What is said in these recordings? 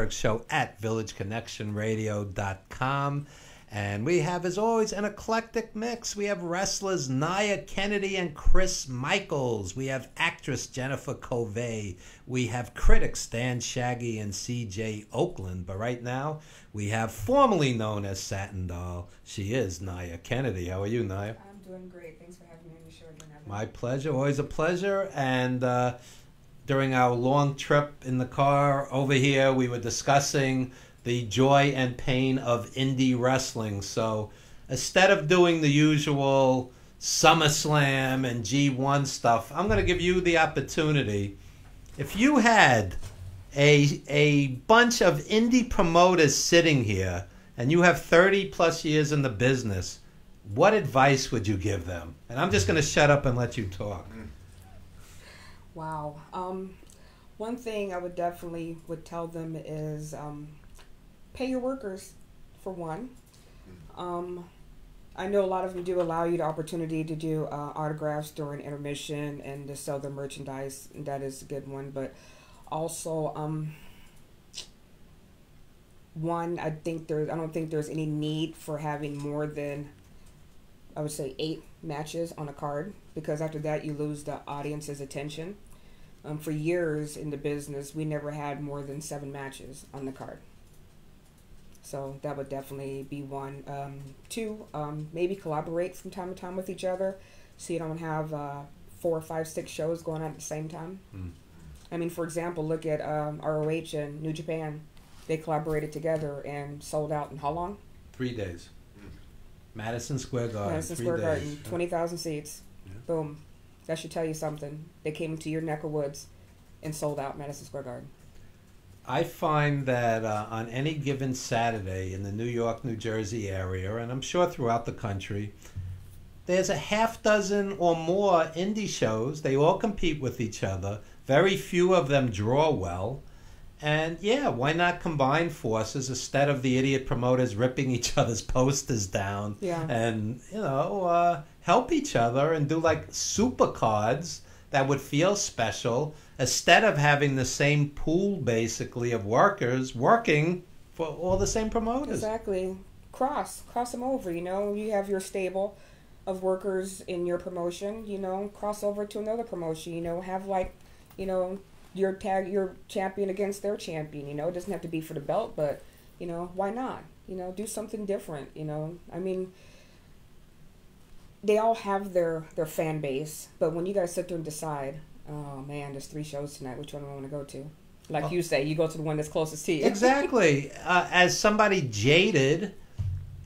right. This is the Evan Ginzburg Show at VillageConnectionRadio.com. And we have, as always, an eclectic mix. We have wrestlers Nia Kennedy and Chris Michaels. We have actress Jennifer Covey. We have critics Dan Shaggy and CJ Oakland. But right now, we have formerly known as Satin Doll. She is Nia Kennedy. How are you, Nia? I'm doing great. Thanks for having me on your show again, My pleasure. Always a pleasure. And uh, during our long trip in the car over here, we were discussing the joy and pain of indie wrestling. So instead of doing the usual SummerSlam and G1 stuff, I'm going to give you the opportunity. If you had a, a bunch of indie promoters sitting here and you have 30 plus years in the business, what advice would you give them? And I'm just going to shut up and let you talk. Wow. Um, one thing I would definitely would tell them is um, pay your workers for one. Um, I know a lot of them do allow you the opportunity to do uh, autographs during intermission and to sell their merchandise. And that is a good one, but also um, one I think there's I don't think there's any need for having more than I would say eight matches on a card because after that you lose the audience's attention. Um, for years in the business, we never had more than seven matches on the card. So that would definitely be one. Um, two, um, maybe collaborate from time to time with each other, so you don't have uh, four, five, six shows going on at the same time. Mm. I mean, for example, look at um, ROH and New Japan. They collaborated together and sold out in how long? Three days. Madison Square Garden. Madison Square days. Garden, twenty thousand seats. Yeah. Boom. That should tell you something. They came into your neck of woods and sold out Madison Square Garden. I find that uh, on any given Saturday in the New York, New Jersey area, and I'm sure throughout the country, there's a half dozen or more indie shows. They all compete with each other. Very few of them draw well. And yeah, why not combine forces instead of the idiot promoters ripping each other's posters down Yeah. and, you know, uh, help each other and do like super cards that would feel special instead of having the same pool basically of workers working for all the same promoters. Exactly. Cross, cross them over. You know, you have your stable of workers in your promotion. You know, cross over to another promotion. You know, have like, you know, your tag, your champion against their champion. You know, it doesn't have to be for the belt, but you know, why not? You know, do something different. You know, I mean, they all have their their fan base, but when you guys sit there and decide, oh man, there's three shows tonight. Which one do I want to go to? Like Well- you say, you go to the one that's closest to you. exactly. Uh, as somebody jaded,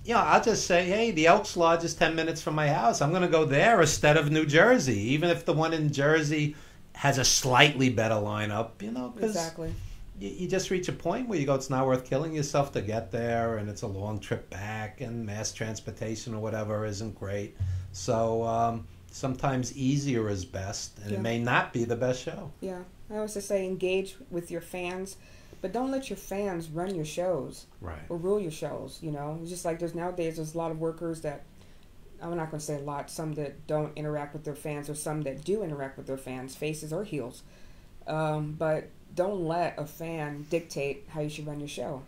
you know, I'll just say, hey, the Elks Lodge is 10 minutes from my house. I'm going to go there instead of New Jersey, even if the one in Jersey has a slightly better lineup, you know, exactly. you, you just reach a point where you go, it's not worth killing yourself to get there, and it's a long trip back, and mass transportation or whatever isn't great. So um, sometimes easier is best, and Yeah. it may not be the best show. Yeah, I always just say engage with your fans, but don't let your fans run your shows Right. or rule your shows. You know, it's just like there's nowadays there's a lot of workers that I'm not going to say a lot. Some that don't interact with their fans, or some that do interact with their fans, faces or heels. Um, but don't let a fan dictate how you should run your show.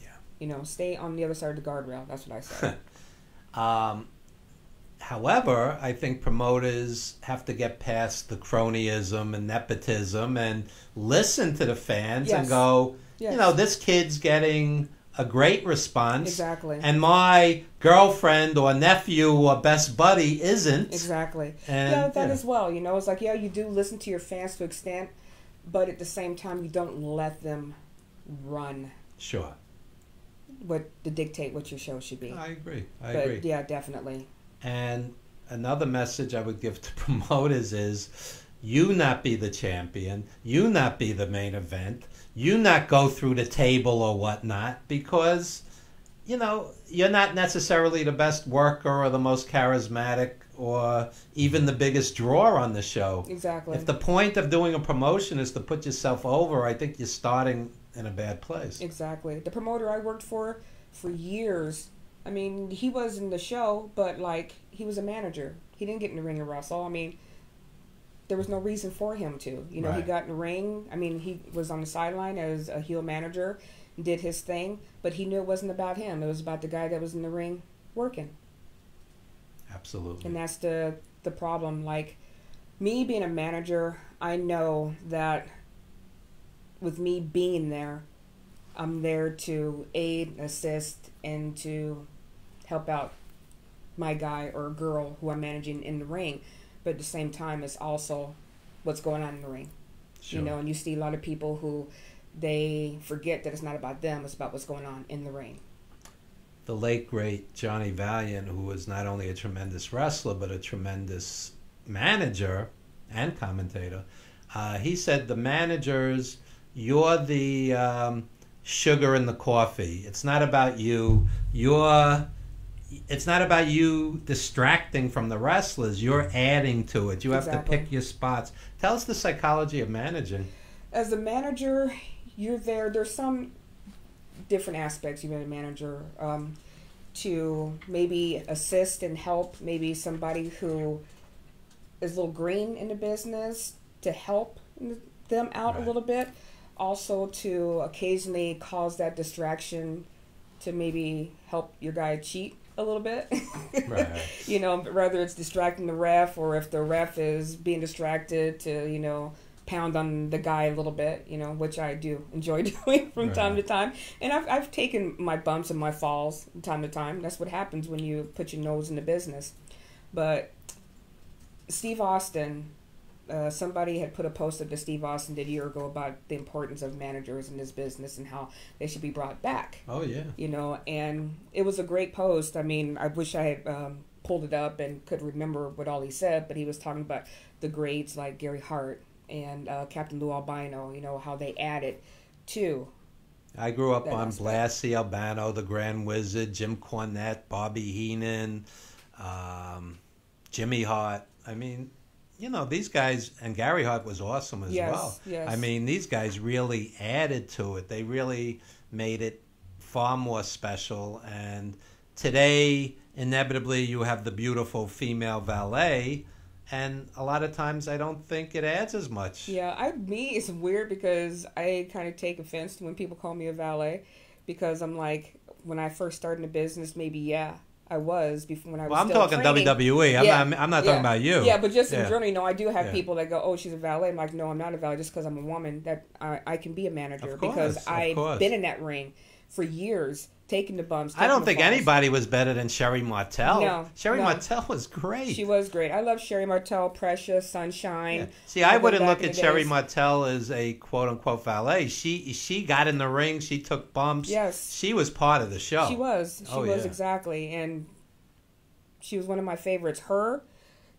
Yeah. You know, stay on the other side of the guardrail. That's what I say. Um, however, I think promoters have to get past the cronyism and nepotism and listen to the fans and go, Yes. you know, this kid's getting a great response. exactly. And my girlfriend or nephew or best buddy isn't. Exactly. And, yeah, that yeah. as well. You know, it's like yeah, you do listen to your fans to extent, but at the same time, you don't let them run Sure. what to dictate what your show should be. I agree. I but agree. yeah, definitely. And another message I would give to promoters is you not be the champion, you not be the main event, you not go through the table or whatnot because, you know, you're not necessarily the best worker or the most charismatic or even the biggest draw on the show. Exactly. If the point of doing a promotion is to put yourself over, I think you're starting in a bad place. Exactly. The promoter I worked for for years. I mean, he was in the show, but like he was a manager. He didn't get in the ring and wrestle. I mean, there was no reason for him to. You know, he got in the ring. I mean, he was on the sideline as a heel manager, did his thing, but he knew it wasn't about him. It was about the guy that was in the ring working. Absolutely. And that's the the problem. Like me being a manager, I know that with me being there, I'm there to aid, assist, and to help out my guy or girl who I'm managing in the ring. But at the same time, it's also what's going on in the ring. Sure. You know, and you see a lot of people who they forget that it's not about them; it's about what's going on in the ring. the late great Johnny Valiant, who was not only a tremendous wrestler but a tremendous manager and commentator, uh, he said the managers, you're the um, sugar in the coffee. It's not about you. You're. It's not about you distracting from the wrestlers. You're adding to it. You have Exactly. to pick your spots. Tell us the psychology of managing. as a manager, you're there. There's some different aspects you've been a manager um, to maybe assist and help maybe somebody who is a little green in the business to help them out Right. a little bit. Also to occasionally cause that distraction to maybe help your guy cheat a little bit. Right. you know, whether it's distracting the ref or if the ref is being distracted to, you know, pound on the guy a little bit, you know, which I do enjoy doing from time to time. And I've, I've taken my bumps and my falls from time to time. That's what happens when you put your nose in the business. But Steve Austin, uh, somebody had put a post up that Steve Austin did a year ago about the importance of managers in this business and how they should be brought back Oh yeah. you know, and it was a great post. I mean, I wish I had um, pulled it up and could remember what all he said, but he was talking about the greats like Gary Hart and uh, Captain Lou Albano, you know, how they added to. I grew up on aspect. Blassie Albano, the Grand Wizard, Jim Cornette, Bobby Heenan, um, Jimmy Hart. I mean, you know, these guys, and Gary Hart was awesome as Yes, well. yes. I mean, these guys really added to it. They really made it far more special. And today, inevitably, you have the beautiful female valet. And a lot of times, I don't think it adds as much. Yeah, I me it's weird because I kind of take offense to when people call me a valet because I'm like when I first started in the business, maybe yeah, I was before when I was. Well, I'm still talking training. WWE. I'm Yeah, not. I'm not yeah, talking about you. Yeah, but just in Yeah. general, you know, I do have Yeah. people that go, "Oh, she's a valet." I'm like, "No, I'm not a valet. Just because I'm a woman, that I, I can be a manager course, because I've course. been in that ring for years, taking the bumps." I don't think falls. anybody was better than Sherri Martel. No, Sherri no. Martel was great. She was great. I love Sherri Martel, Precious, Sunshine. Yeah. See, I the wouldn't look at Sherri days. Martel as a quote unquote valet. She she got in the ring. She took bumps. Yes. She was part of the show. She was. She Oh, was yeah. exactly, and she was one of my favorites. Her,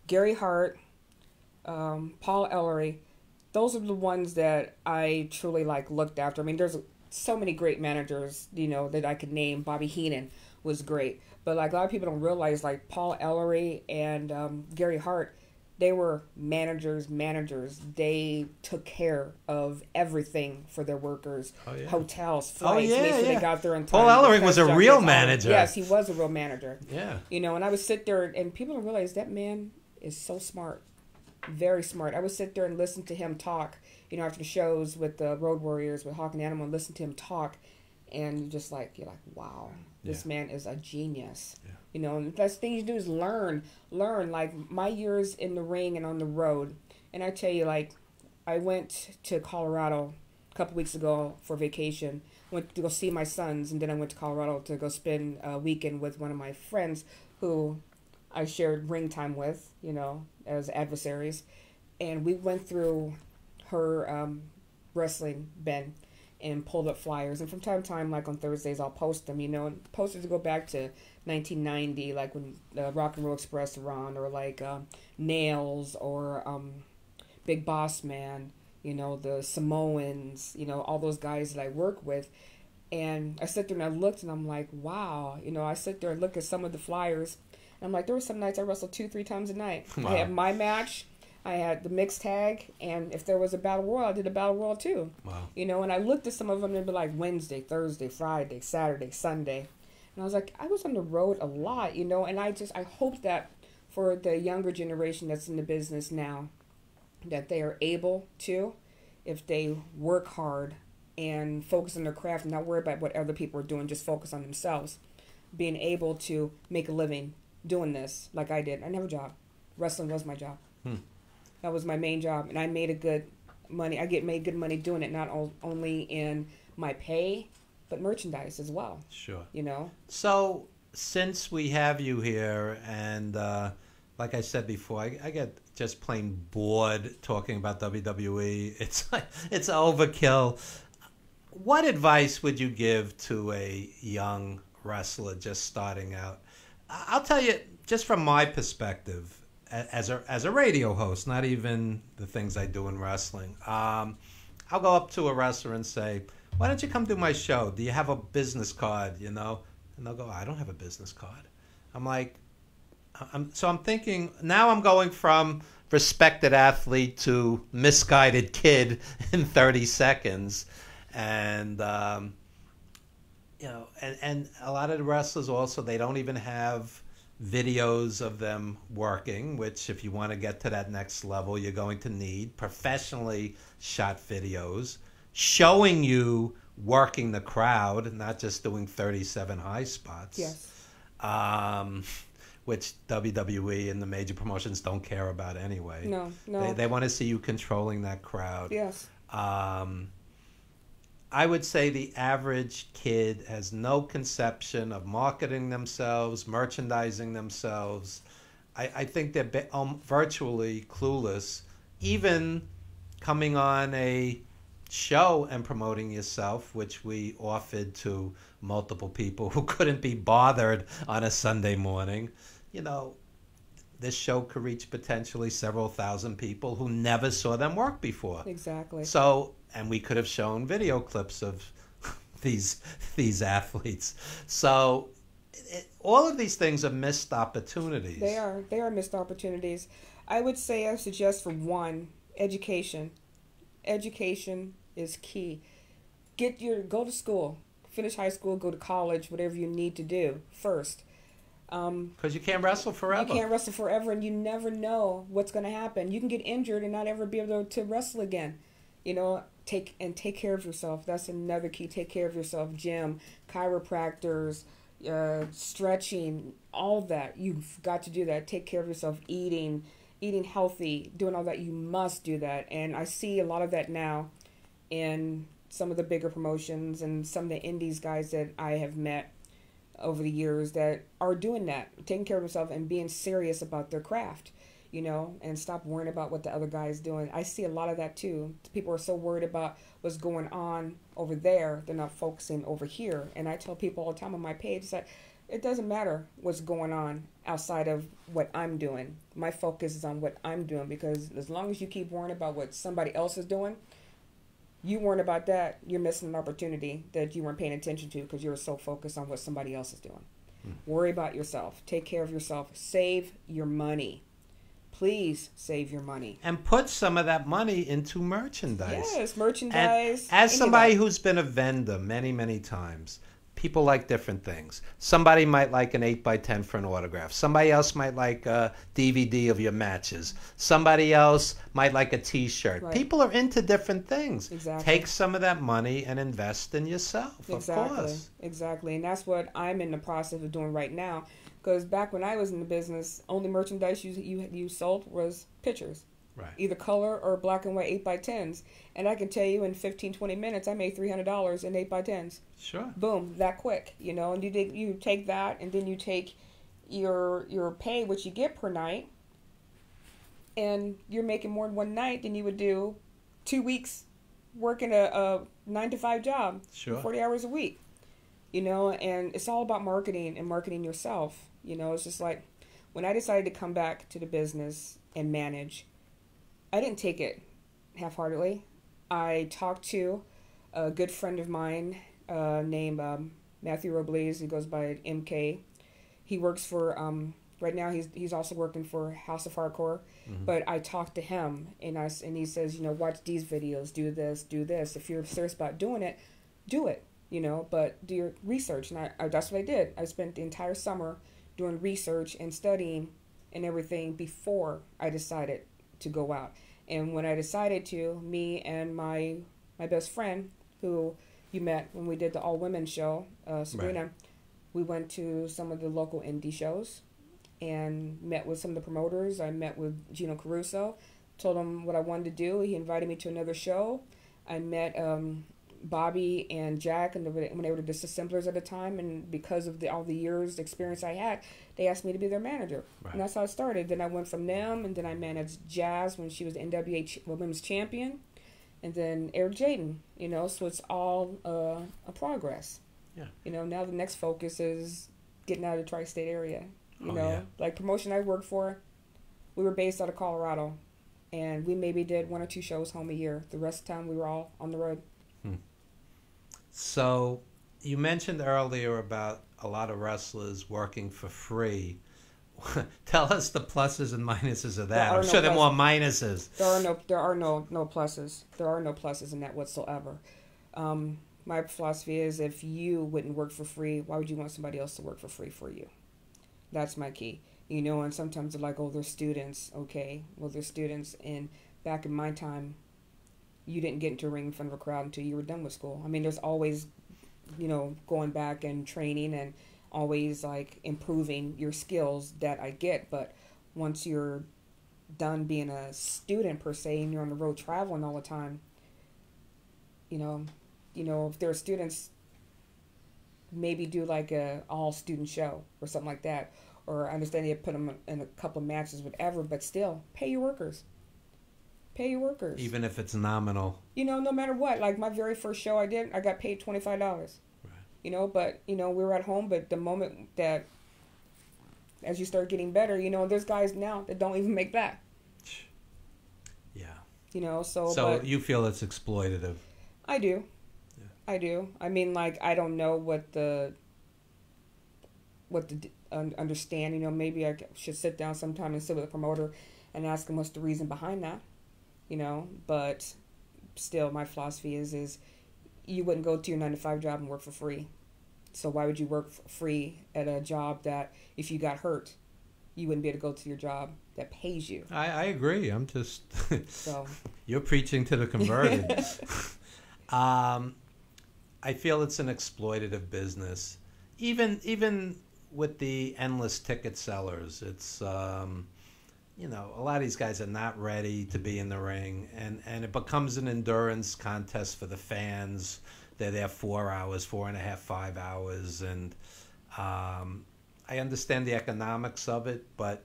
Gary Hart, um, Paul Ellering, those are the ones that I truly like looked after. I mean, there's so many great managers, you know, that I could name. Bobby Heenan was great, but like a lot of people don't realize, like Paul Ellering and um, Gary Hart. They were managers, managers. They took care of everything for their workers. Oh, yeah. Hotels, Oh, flights, yeah, make sure yeah. they got there in time. Paul Ellering was a real manager. Yes, he was a real manager. Yeah. You know, and I would sit there, and people don't realize that man is so smart, very smart. I would sit there and listen to him talk. You know, after the shows with the Road Warriors with Hawk and Animal, and listen to him talk, and you're just like you're like, wow, this Yeah. man is a genius. Yeah. You know, and the best thing you do is learn, learn. Like my years in the ring and on the road, and I tell you, like, I went to Colorado a couple weeks ago for vacation. Went to go see my sons, and then I went to Colorado to go spend a weekend with one of my friends who I shared ring time with, you know, as adversaries. And we went through her um, wrestling bin and pulled up flyers. And from time to time, like on Thursdays, I'll post them, you know, and posters go back to 1990, like when the Rock and Roll Express were on, or like um, Nails, or um, Big Boss Man, you know, the Samoans, you know, all those guys that I work with. And I sit there and I looked and I'm like, wow, you know, I sit there and look at some of the flyers. And I'm like, there were some nights I wrestled two, three times a night. Wow. I had my match, I had the mixed tag, and if there was a battle royal, I did a battle royal too. Wow. You know, and I looked at some of them and be like Wednesday, Thursday, Friday, Saturday, Sunday. And I was like, I was on the road a lot, you know, and I just, I hope that for the younger generation that's in the business now, that they are able to, if they work hard and focus on their craft and not worry about what other people are doing, just focus on themselves, being able to make a living doing this like I did. I never job. Wrestling was my job. Hmm. That was my main job, and I made a good money. I get made good money doing it, not o- only in my pay, but merchandise as well. Sure. You know, So, since we have you here, and uh, like I said before, I, I get just plain bored talking about WWE. It's it's overkill. What advice would you give to a young wrestler just starting out? I'll tell you, just from my perspective, as a as a radio host, not even the things I do in wrestling. Um, I'll go up to a wrestler and say, "Why don't you come do my show? Do you have a business card?" You know, and they'll go, "I don't have a business card." I'm like, I'm, so I'm thinking now I'm going from respected athlete to misguided kid in 30 seconds, and um, you know, and and a lot of the wrestlers also they don't even have videos of them working, which if you want to get to that next level, you're going to need professionally shot videos showing you working the crowd, not just doing 37 high spots yes, um, which WWE and the major promotions don't care about anyway. no, no, They, they want to see you controlling that crowd. yes, Um, I would say the average kid has no conception of marketing themselves, merchandising themselves. I, I think they're be, um, virtually clueless, even coming on a show and promoting yourself, which we offered to multiple people who couldn't be bothered on a Sunday morning. You know, this show could reach potentially several thousand people who never saw them work before. exactly. So, and we could have shown video clips of these these athletes. So, it, all of these things are missed opportunities. They are they are missed opportunities. I would say I suggest for one education. Education is key. Get your go to school, finish high school, go to college, whatever you need to do first. Um, because you can't wrestle forever. You can't wrestle forever, and you never know what's going to happen. You can get injured and not ever be able to, to wrestle again. You know, take and take care of yourself. That's another key. Take care of yourself. Gym, chiropractors, uh, stretching, all that. You've got to do that. Take care of yourself. Eating, eating healthy, doing all that. You must do that. And I see a lot of that now in some of the bigger promotions and some of the indies guys that I have met over the years that are doing that, taking care of themselves and being serious about their craft, you know, and stop worrying about what the other guy is doing. I see a lot of that too. People are so worried about what's going on over there, they're not focusing over here. And I tell people all the time on my page that it doesn't matter what's going on outside of what I'm doing. My focus is on what I'm doing because as long as you keep worrying about what somebody else is doing, you weren't about that, you're missing an opportunity that you weren't paying attention to because you were so focused on what somebody else is doing. Hmm. Worry about yourself. Take care of yourself. Save your money. Please save your money. and put some of that money into merchandise. Yes, merchandise. any as of somebody who's been a vendor many, many times, people like different things. Somebody might like an 8 by 10 for an autograph. Somebody else might like a DVD of your matches. Somebody else might like a t shirt. Right. People are into different things. Exactly. Take some of that money and invest in yourself, of exactly, course. exactly, and that's what I'm in the process of doing right now. Because back when I was in the business, only merchandise you you you sold was pictures. Right. either color or black and white 8 by 10s and i can tell you in 15 20 minutes i made $300 in 8 by 10s Sure. boom that quick you know and you take you take that and then you take your your pay which you get per night and you're making more in one night than you would do two weeks working a, a nine to five job Sure. 40 hours a week you know and it's all about marketing and marketing yourself you know it's just like when i decided to come back to the business and manage i didn't take it half-heartedly. I talked to a good friend of mine uh, named um, matthew robles. He goes by mk he works for um, right now he's he's also working for house of hardcore. Mhm. but i talked to him and i and he says you know watch these videos do this do this. If you're serious about doing it do it you know but do your research. And I, I that's what i did. I spent the entire summer doing research and studying and everything before i decided to go out And when I decided to, me and my my best friend, who you met when we did the all women show, uh, Sabrina, Right. we went to some of the local indie shows and met with some of the promoters. I met with Gino Caruso, told him what I wanted to do. He invited me to another show. I met um, Bobby and Jack, and when they were the disassemblers at the time, and because of the, all the years experience I had, they asked me to be their manager, Right. and that's how it started. Then I went from them, and then I managed Jazz when she was the NWA ch- Women's Champion, and then Eric Jaden. You know, so it's all uh, a progress. Yeah. You know, now the next focus is getting out of the tri-state area. You Oh, know, yeah. like promotion I worked for, we were based out of Colorado, and we maybe did one or two shows home a year. The rest of the time we were all on the road. So you mentioned earlier about a lot of wrestlers working for free. Tell us the pluses and minuses of that. I'm no sure there are more minuses. There are no there are no no pluses. There are no pluses in that whatsoever. Um, my philosophy is if you wouldn't work for free, why would you want somebody else to work for free for you? That's my key. You know, and sometimes they're like, oh, they're students. Okay, well, they're students. And back in my time, you didn't get into ring in front of a crowd until you were done with school. I mean, there's always, you know, going back and training and always like improving your skills that I get. But once you're done being a student per se and you're on the road traveling all the time, you know, you know, if there are students, maybe do like a all student show or something like that. Or I understand you put them in a couple of matches, whatever, but still pay your workers. Pay your workers. Even if it's nominal. you know, no matter what. Like my very first show I did, I got paid twenty five dollars. Right. You know, but you know we were at home. But the moment that, as you start getting better, you know, there's guys now that don't even make that. Yeah. You know, so So but you feel it's exploitative. I do. Yeah. I do. I mean, like I don't know what the what the understand. You know, maybe I should sit down sometime and sit with a promoter and ask him what's the reason behind that. You know, but still, my philosophy is is you wouldn't go to your nine to five job and work for free. So why would you work free at a job that if you got hurt, you wouldn't be able to go to your job that pays you? I, I agree. I'm just So you're preaching to the converted. um, I feel it's an exploitative business. Even even with the endless ticket sellers, it's um, you know a lot of these guys are not ready to be in the ring, and and it becomes an endurance contest for the fans. They're there four hours, four and a half, five hours, and um, I understand the economics of it, but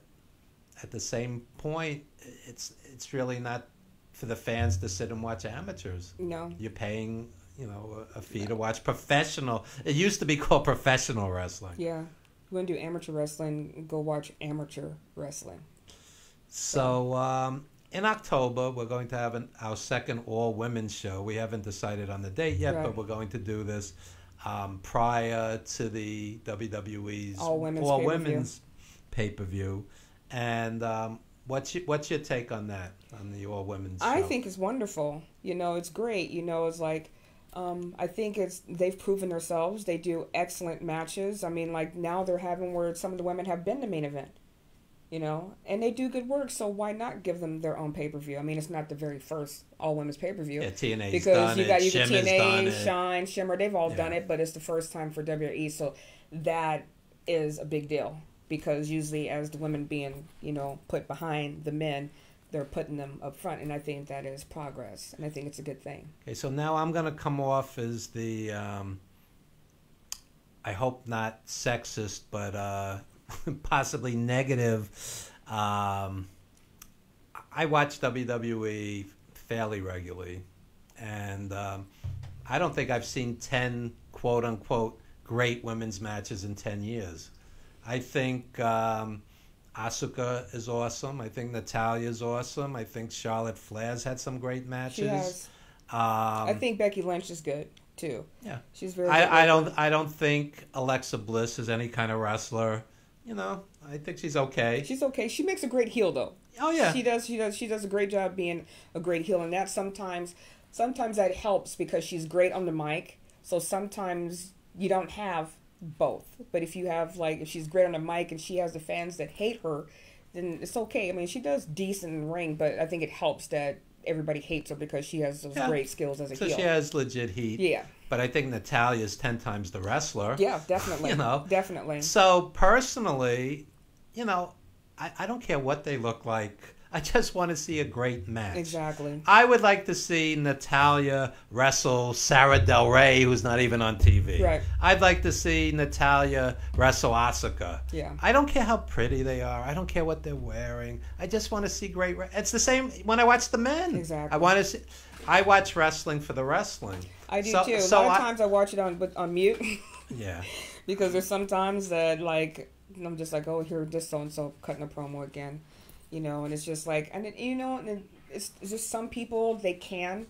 at the same point, it's it's really not for the fans to sit and watch amateurs. you know, You're paying, you know, a a fee to watch professional. It used to be called professional wrestling. Yeah. You want to do amateur wrestling, go watch amateur wrestling. So um, in October, we're going to have an, our second all women's show. We haven't decided on the date yet, Right. but we're going to do this um, prior to the WWE's All women's all pay-per-view. women's pay per view. And um, what's your, what's your take on that on the all women's? I show? think it's wonderful. You know, it's great. You know, it's like um, I think it's they've proven themselves. They do excellent matches. I mean, like now they're having where some of the women have been the main event. You know, and they do good work. So why not give them their own pay per view? I mean, it's not the very first all women's pay per view. yeah, TNA's because done you it. got you got TNA. Shine, Shimmer, they've all done it, but it's the first time for WWE, so that is a big deal because usually as the women being you know put behind the men, they're putting them up front, and I think that is progress, and I think it's a good thing. Okay, so now I'm going to come off as the, um, I hope not sexist, but uh, possibly negative. Um, I watch WWE fairly regularly, and um, I don't think I've seen 10 quote unquote great women's matches in 10 years. I think um, Asuka is awesome. I think Natalya is awesome. I think Charlotte Flair's had some great matches. She has. Um, I think Becky Lynch is good too. Yeah. she's very. good I, I don't I don't think Alexa Bliss is any kind of wrestler. You know, I think she's okay. She's okay. She makes a great heel though. oh yeah. She does. She does. She does a great job being a great heel, and that sometimes, sometimes that helps because she's great on the mic. So sometimes you don't have both. But if you have like, if she's great on the mic and she has the fans that hate her, then it's okay. I mean, she does decent in the ring, but I think it helps that everybody hates her because she has those Yeah. great skills as a So heel. she has legit heat. yeah, But I think Natalya's ten times the wrestler. yeah, definitely. You know. definitely. So personally, you know, I, I don't care what they look like. I just want to see a great match. Exactly. I would like to see Natalya wrestle Sara Del Rey, who's not even on TV. Right. I'd like to see Natalya wrestle Asuka. Yeah. I don't care how pretty they are. I don't care what they're wearing. I just want to see great. Re- it's the same when I watch the men. Exactly. I want to see. I watch wrestling for the wrestling. I do So- too. A so lot of I- times I watch it on with- on mute Yeah. because there's sometimes that like I'm just like, oh, here this so and so cutting a promo again, you know, and it's just like, and it, you know, and it's, it's just some people they can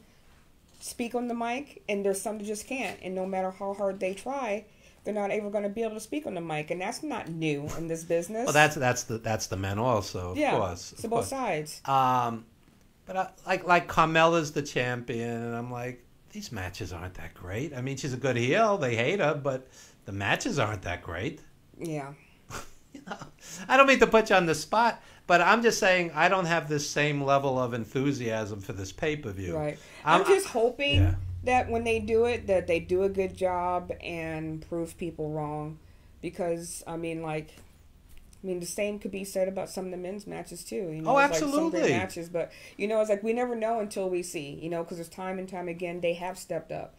speak on the mic, and there's some that just can't, and no matter how hard they try, they're not ever going to be able to speak on the mic, and that's not new in this business. Well, that's that's the that's the men also. Of yeah, course. so both course. sides. Um, but I, like like Carmella's the champion, and I'm like, these matches aren't that great. I mean, she's a good heel. They hate her, but the matches aren't that great. Yeah, You know, I don't mean to put you on the spot, but I'm just saying I don't have this same level of enthusiasm for this pay per view. right. I'm, I'm- just hoping yeah. that when they do it, that they do a good job and prove people wrong, because I mean, like. I mean, the same could be said about some of the men's matches too. You know, Oh, it's Like some absolutely. matches, but you know, it's like we never know until we see. You know, because there's time and time again they have stepped up,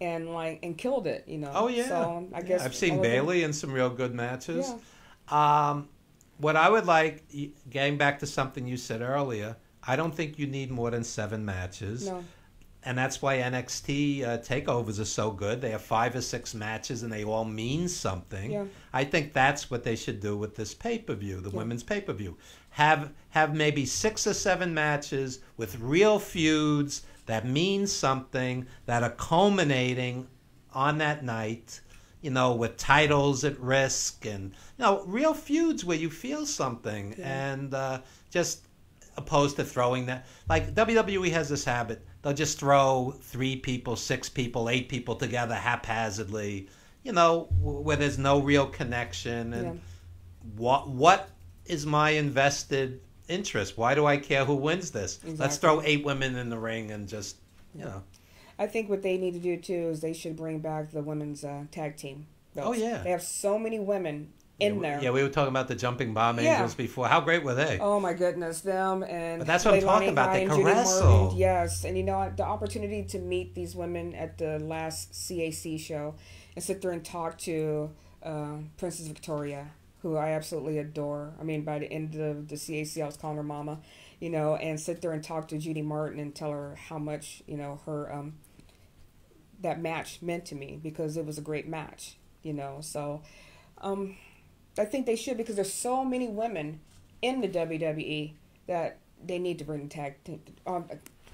and like and killed it. You know. Oh yeah. So I Yeah, guess I've seen all of them- Bayley in some real good matches. Yeah. Um, what I would like, getting back to something you said earlier, I don't think you need more than seven matches. No. and that's why NXT uh, takeovers are so good. They have five or six matches, and they all mean something. Yeah. I think that's what they should do with this pay per view, the Yeah. women's pay per view. Have have maybe six or seven matches with real feuds that mean something that are culminating on that night. You know, with titles at risk, and you know, real feuds where you feel something, Yeah. and uh, just opposed to throwing that. Like WWE has this habit; they'll just throw three people, six people, eight people together haphazardly. You know, where there's no real connection. And Yeah. what what is my invested interest? Why do I care who wins this? Let's throw eight women in the ring and just you know. I think what they need to do too is they should bring back the women's uh, tag team. belts. Oh, yeah. They have so many women in yeah, we- there. Yeah, we were talking about the jumping bomb Yeah. angels before. How great were they? Oh my goodness, them and But that's what I'm talking about. They can wrestle. Martin, yes, and you know the opportunity to meet these women at the last CAC show and sit there and talk to uh, Princess Victoria, who I absolutely adore. I mean, by the end of the CAC, I was calling her Mama, you know, and sit there and talk to Judy Martin and tell her how much you know her um, that match meant to me because it was a great match, you know. So, um, I think they should because there's so many women in the WWE that they need to bring tag um,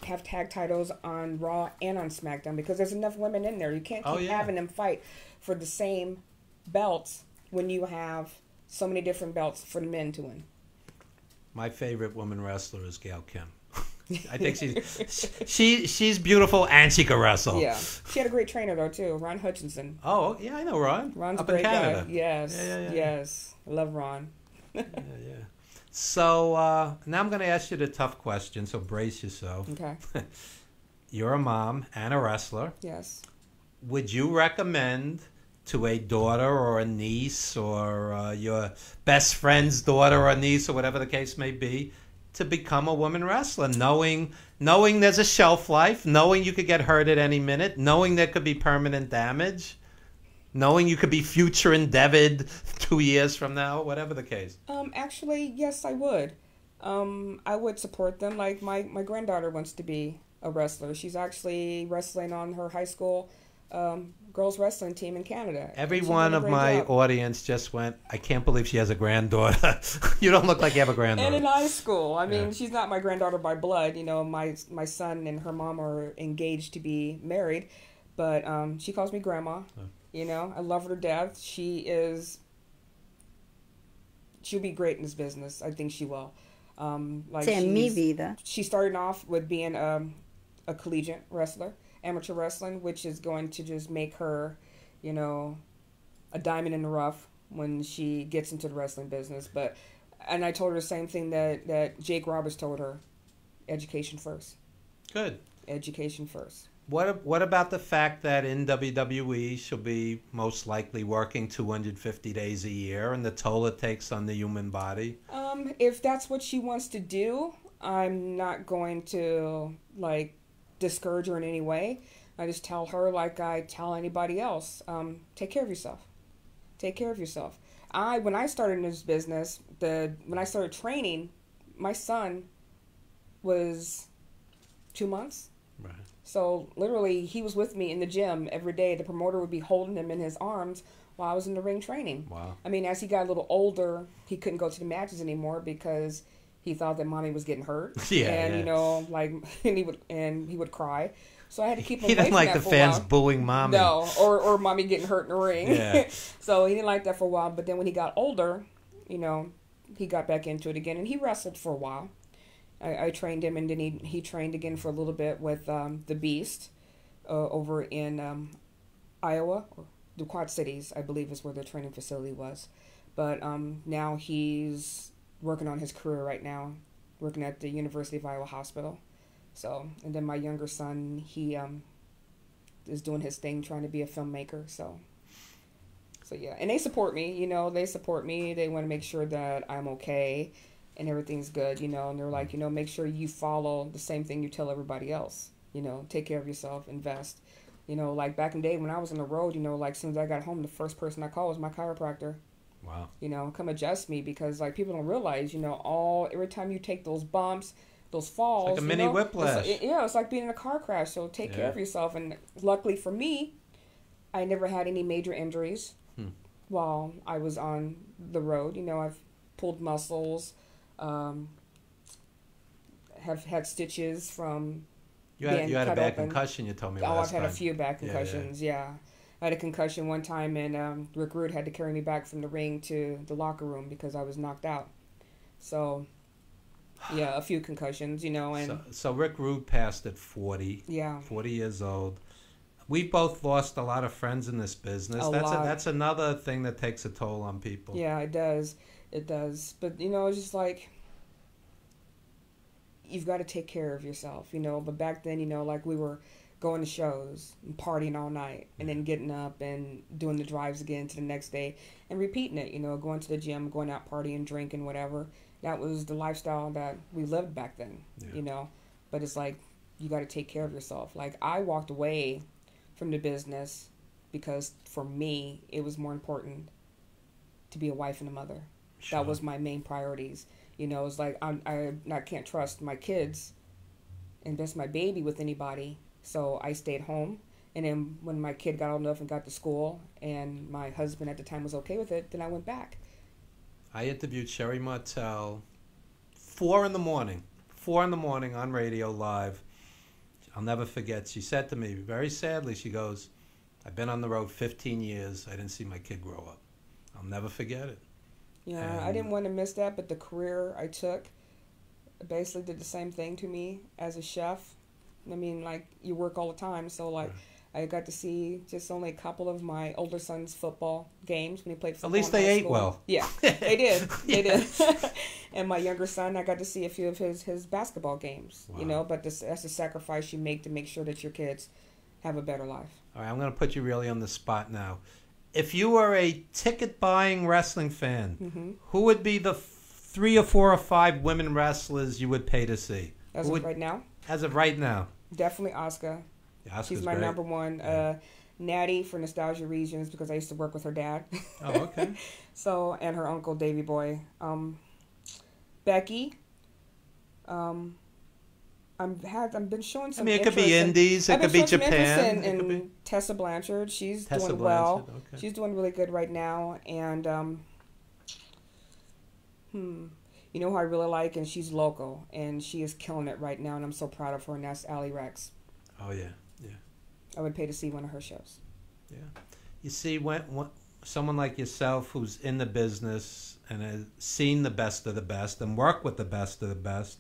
have tag titles on Raw and on SmackDown because there's enough women in there. You can't keep Oh, yeah. having them fight for the same belts when you have so many different belts for the men to win. My favorite woman wrestler is Gail Kim. I think she's she she's beautiful and she can wrestle. Yeah, she had a great trainer though too, Ron Hutchison. Oh yeah, I know Ron. Ron's up in great Canada. guy. Yes, Yeah, yeah, yeah. yes, I love Ron. yeah, yeah. So uh, now I'm going to ask you the tough question. So brace yourself. Okay. You're a mom and a wrestler. Yes. Would you recommend to a daughter or a niece or uh, your best friend's daughter or niece or whatever the case may be to become a woman wrestler, knowing knowing there's a shelf life, knowing you could get hurt at any minute, knowing there could be permanent damage, knowing you could be future endeavored two years from now, whatever the case. Um, actually, yes, I would. Um, I would support them. Like my my granddaughter wants to be a wrestler. She's actually wrestling on her high school um, girls wrestling team in Canada. Every one of my job. audience just went, I can't believe she has a granddaughter. you don't look like you have a granddaughter. And in high school, I mean, Yeah. she's not my granddaughter by blood. You know, my my son and her mom are engaged to be married, but um, she calls me grandma. Oh. You know, I love her to death. She is. She'll be great in this business. I think she will. Um, like Esa es mi she's- vida. she started off with being um, a collegiate wrestler, amateur wrestling, which is going to just make her, you know, a diamond in the rough when she gets into the wrestling business. But and I told her the same thing that that Jake Roberts told her: education first. Good. Education first. What what about the fact that in WWE she'll be most likely working 250 days a year and the toll it takes on the human body? Um, if that's what she wants to do, I'm not going to like discourage her in any way. I just tell her like I tell anybody else, um, take care of yourself. Take care of yourself. I when I started in this business, the when I started training, my son was two months. Right. So literally, he was with me in the gym every day. The promoter would be holding him in his arms while I was in the ring training. Wow. I mean, as he got a little older, he couldn't go to the matches anymore because he thought that mommy was getting hurt. Yeah, and yeah. you know, like, and he would and he would cry. So I had to keep him He away didn't from like the fans booing mommy. No, or or mommy getting hurt in the ring. Yeah. so he didn't like that for a while. But then when he got older, you know, he got back into it again, and he wrestled for a while. I, I trained him, and then he he trained again for a little bit with um, the Beast uh, over in um, Iowa, or the Quad Cities, I believe, is where their training facility was. But um, now he's working on his career right now, working at the University of Iowa Hospital. So, and then my younger son, he um, is doing his thing, trying to be a filmmaker. So, so yeah, and they support me. You know, they support me. They want to make sure that I'm okay and everything's good. You know, and they're like, you know, make sure you follow the same thing you tell everybody else. You know, take care of yourself, invest. You know, like back in the day when I was on the road, you know, like as soon as I got home, the first person I called was my chiropractor. Wow. You know, come adjust me because like people don't realize, you know, all every time you take those bumps, those falls, like a you mini know, whiplash. It's like, yeah, it's like being in a car crash. So take care of yourself. And luckily for me, I never had any major injuries Hmm. while I was on the road. You know, I've pulled muscles, um, have had stitches from You had, you had a bad open. concussion. You told me Oh, I've had a few back Yeah, yeah. concussions. Yeah, I had a concussion one time, and um, Rick Rude had to carry me back from the ring to the locker room because I was knocked out. So, yeah, a few concussions, you know, and So, so Rick Rude passed at 40, yeah, 40 years old. We both lost a lot of friends in this business. A that's lot. A, that's another thing that takes a toll on people. yeah, it does, it does. But you know, it's just like you've got to take care of yourself, you know. But back then, you know, like we were going to shows and partying all night and then getting up and doing the drives again to the next day and repeating it, you know, going to the gym, going out partying, drinking, whatever. That was the lifestyle that we lived back then, Yeah. you know. But it's like you got to take care of yourself. Like I walked away from the business because for me, it was more important to be a wife and a mother Sure. that was my main priorities. You know, it's like I'm, I I can't trust my kids, and best my baby with anybody. So I stayed home, and then when my kid got old enough and got to school, and my husband at the time was okay with it, then I went back. I interviewed Sherri Martel four in the morning, four in the morning on radio live. I'll never forget. She said to me very sadly, she goes, "I've been on the road 15 years. I didn't see my kid grow up. I'll never forget it." Yeah, I didn't want to miss that, but the career I took basically did the same thing to me as a chef. I mean, like you work all the time, so like. Right. I got to see just only a couple of my older son's football games when he played football. least they ate school. well. Yeah, they did. They did. and my younger son, I got to see a few of his his basketball games. Wow. You know, but this, that's a sacrifice you make to make sure that your kids have a better life. All right, I'm going to put you really on the spot now. If you were a ticket buying wrestling fan, hmm who would be the three or four or five women wrestlers you would pay to see? As Who of would- right now, As of right now. Definitely Asuka. Yeah, She's my great. number one. Uh, Natty for Nostalgia Regions because I used to work with her dad. Oh, okay. So and her uncle Davey Boy. Um, Becky. Um, I'm had I've been showing I some. mean, it could be in- indies, it could be Japan. In, it could be Tessa Blanchard, she's Tessa doing well. Okay. She's doing really good right now, and um, hmm, you know who I really like, and she's local, and she is killing it right now, and I'm so proud of her, and that's Allie Recks. Oh yeah, yeah. I would pay to see one of her shows. yeah. You see, when, when someone like yourself who's in the business and has seen the best of the best and work with the best of the best,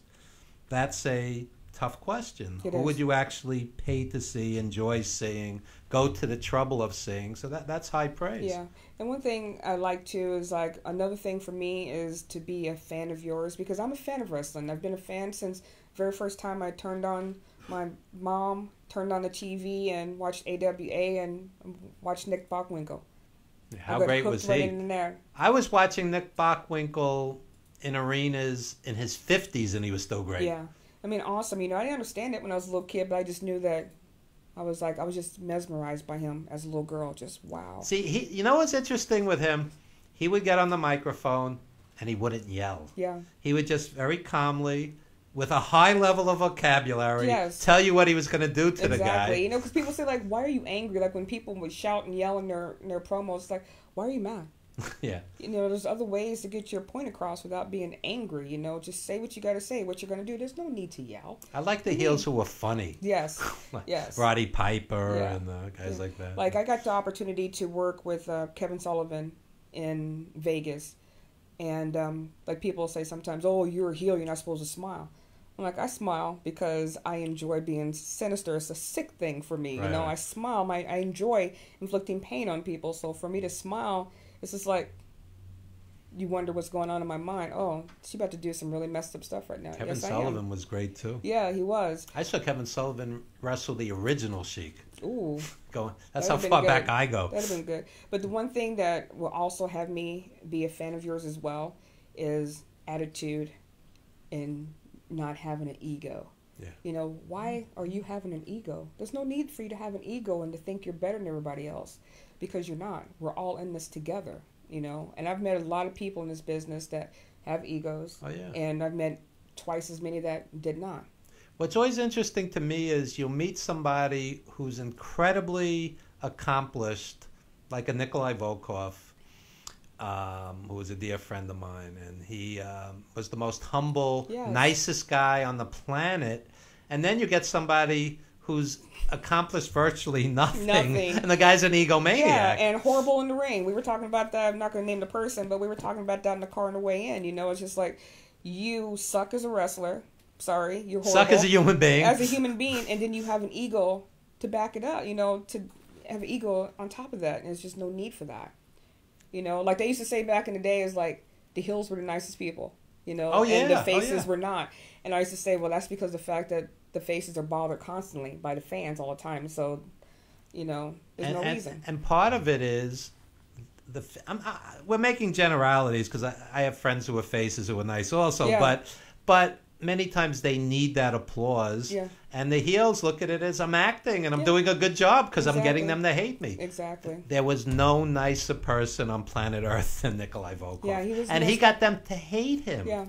that's a tough question. It Who is. would you actually pay to see, enjoy seeing, go to the trouble of seeing? So that that's high praise. Yeah. And one thing I like too is like another thing for me is to be a fan of yours because I'm a fan of wrestling. I've been a fan since very first time I turned on my mom turned on the TV and watched AWA and watched Nick Bockwinkel. How great was he? I was watching Nick Bockwinkel in arenas in his 50s and he was still great. Yeah. I mean, awesome. You know, I didn't understand it when I was a little kid, but I just knew that I was like, I was just mesmerized by him as a little girl. Just wow. See, he, you know what's interesting with him? He would get on the microphone and he wouldn't yell. Yeah. He would just very calmly, with a high level of vocabulary, Yes. tell you what he was going to do to exactly. the guy. Exactly. You know, because people say like, "Why are you angry?" Like when people would shout and yell in their in their promos, it's like, "Why are you mad?" yeah. You know, there's other ways to get your point across without being angry. You know, just say what you got to say, what you're gonna do. There's no need to yell. I like the heels who are funny. Yes, Like yes. Roddy Piper Yeah. and uh, guys Yeah. like that. Like I got the opportunity to work with uh, Kevin Sullivan in Vegas, and um, like people say sometimes, "Oh, you're a heel. You're not supposed to smile." I'm like, I smile because I enjoy being sinister. It's a sick thing for me, you know. I smile. My I enjoy inflicting pain on people. So for me to smile, it's just like you wonder what's going on in my mind. Oh, she about to do some really messed up stuff right now. Kevin yes. Sullivan was great too. Yeah, he was. I saw Kevin Sullivan wrestle the original Sheik. Ooh. Going, that's That'd how far good. back I go. That'd have been good. But the one thing that will also have me be a fan of yours as well is attitude and not having an ego. Yeah. You know, why are you having an ego? There's no need for you to have an ego and to think you're better than everybody else because you're not. We're all in this together, you know. And I've met a lot of people in this business that have egos, Oh yeah. and I've met twice as many that did not. What's always interesting to me is you'll meet somebody who's incredibly accomplished, like a Nikolai Volkov, um, who was a dear friend of mine, and he um, was the most humble, Yes. nicest guy on the planet. And then you get somebody who's accomplished virtually nothing, Nothing. and the guy's an egomaniac. Yeah, and horrible in the ring. We were talking about that. I'm not going to name the person, but we were talking about that in the car on the way in. You know, it's just like you suck as a wrestler. Sorry, you're horrible. Suck as a human being. As a human being, and then you have an ego to back it up. You know, to have an ego on top of that, and there's just no need for that. You know, like they used to say back in the day, is like the hills were the nicest people. You know, Oh, and yeah. the Oh, faces yeah. were not. And I used to say, well, that's because the fact that the faces are bothered constantly by the fans all the time. So, you know, there's and, no and, reason. and part of it is the I, we're making generalities because I, I have friends who are faces who are nice also, Yeah. but but many times they need that applause. Yeah. And the heels look at it as I'm acting and I'm Yeah. doing a good job because I'm getting them to hate me. Exactly. There was no nicer person on planet Earth than Nikolai Volkov. Yeah, he was and he got them to hate him. Yeah,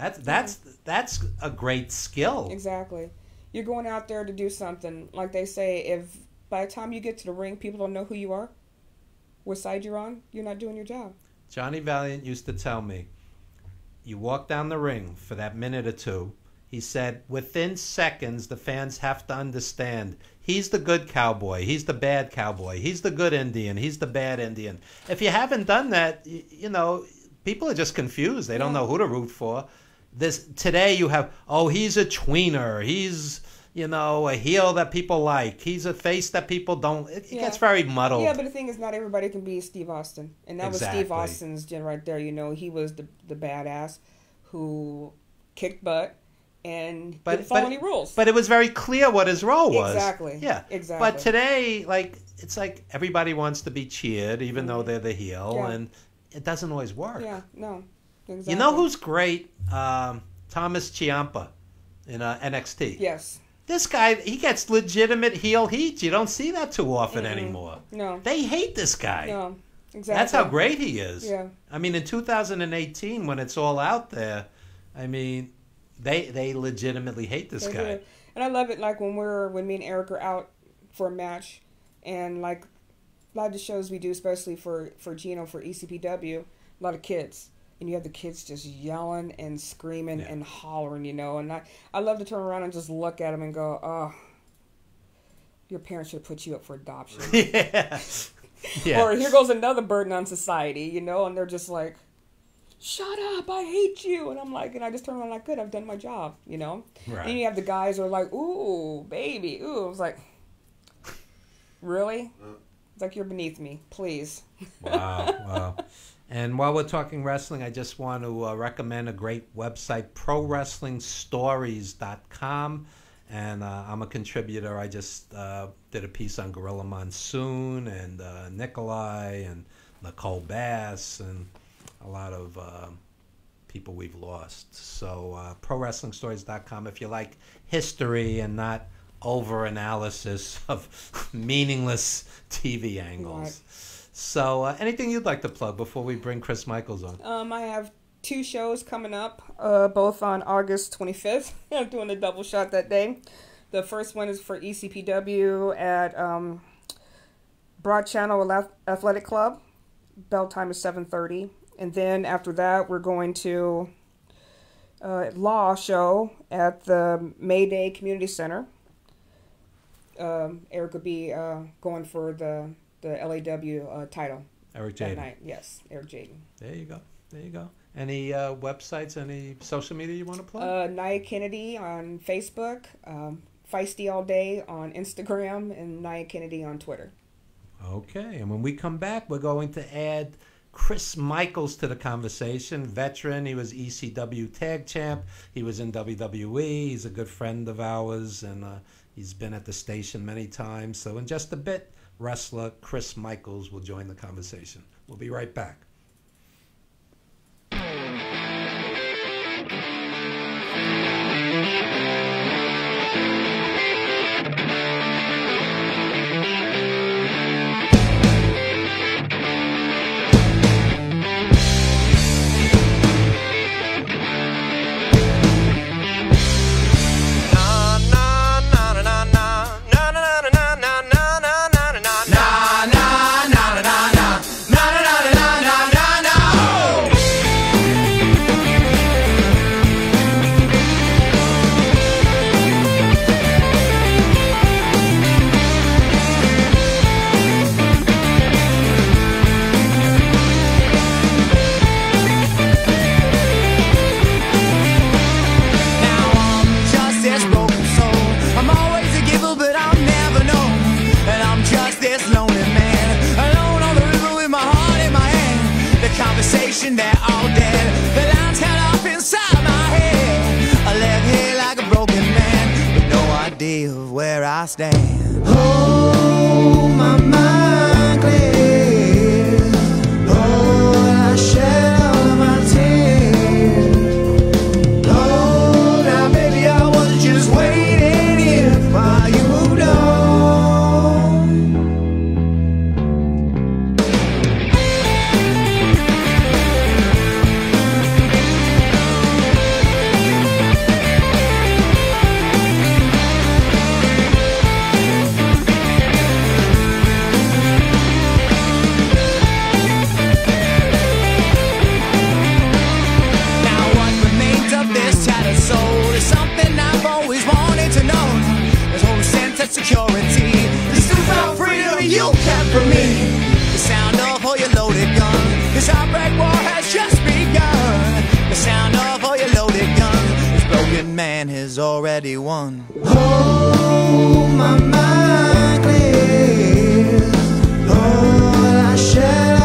That's that's that's a great skill. exactly. You're going out there to do something. Like they say, if by the time you get to the ring, people don't know who you are, what side you're on, you're not doing your job. Johnny Valiant used to tell me, you walk down the ring for that minute or two. He said, within seconds, the fans have to understand he's the good cowboy, he's the bad cowboy, he's the good Indian, he's the bad Indian. If you haven't done that, you, you know, people are just confused. They don't Yeah. know who to root for. This today, you have, oh, he's a tweener, he's you know a heel that people like, he's a face that people don't. It, it gets very muddled. Yeah, but the thing is, not everybody can be Steve Austin, and that was Steve Austin's gen right there. You know, he was the the badass who kicked butt and But- didn't follow but- any rules. But it was very clear what his role was. Exactly. Yeah. Exactly. But today, like, it's like everybody wants to be cheered, even though they're the heel, Yeah. and it doesn't always work. yeah, no, exactly. You know who's great? Um, Thomas Ciampa in uh, NXT. Yes. This guy, he gets legitimate heel heat. You don't see that too often Mm-mm. anymore. No. They hate this guy. No. Exactly. That's how great he is. Yeah. I mean, in 2018, when it's all out there, I mean, they they legitimately hate this They guy. do. And I love it like when we're when me and Eric are out for a match and like a lot of the shows we do, especially for for Gino for ECPW, a lot of kids. And you have the kids just yelling and screaming Yeah. and hollering, you know. And I, I love to turn around and just look at them and go, oh, your parents should have put you up for adoption. yeah. yeah. Or here goes another burden on society, you know. And they're just like, shut up, I hate you. And I'm like, and I just turn around like, good, I've done my job, you know? Right. And you have the guys who are like, ooh, baby, ooh. I was like, really? Uh. It's like, you're beneath me, please. Wow, wow. And while we're talking wrestling, I just want to uh, recommend a great website, ProWrestlingStories.com. And uh, I'm a contributor. I just uh, did a piece on Gorilla Monsoon and uh, Nikolai and Nicole Bass and a lot of uh, people we've lost. So, uh, ProWrestlingStories.com if you like history and not over analysis of meaningless TV angles. So, uh, anything you'd like to plug before we bring Chris Michaels on? Um, I have two shows coming up, uh, both on August 25th. I'm doing a double shot that day. The first one is for ECPW at um, Broad Channel Athletic Club. Bell time is 7:30, and then after that, we're going to uh, Law Show at the Mayday Community Center. Um, Eric will be uh, going for the the LAW uh, title Eric Jaden. night. Yes, Eric Jaden. There you go. There you go. Any uh, websites, any social media you want to plug? Uh, Nia Kennedy on Facebook, um, Feisty All Day on Instagram, and Nia Kennedy on Twitter. Okay, and when we come back, we're going to add Chris Michaels to the conversation. Veteran, he was ECW tag champ. He was in WWE. He's a good friend of ours, and uh, he's been at the station many times. So, in just a bit, wrestler Chris Michaels will join the conversation. We'll be right back. last dance. Already won. Oh, my mind clear. Oh, I shed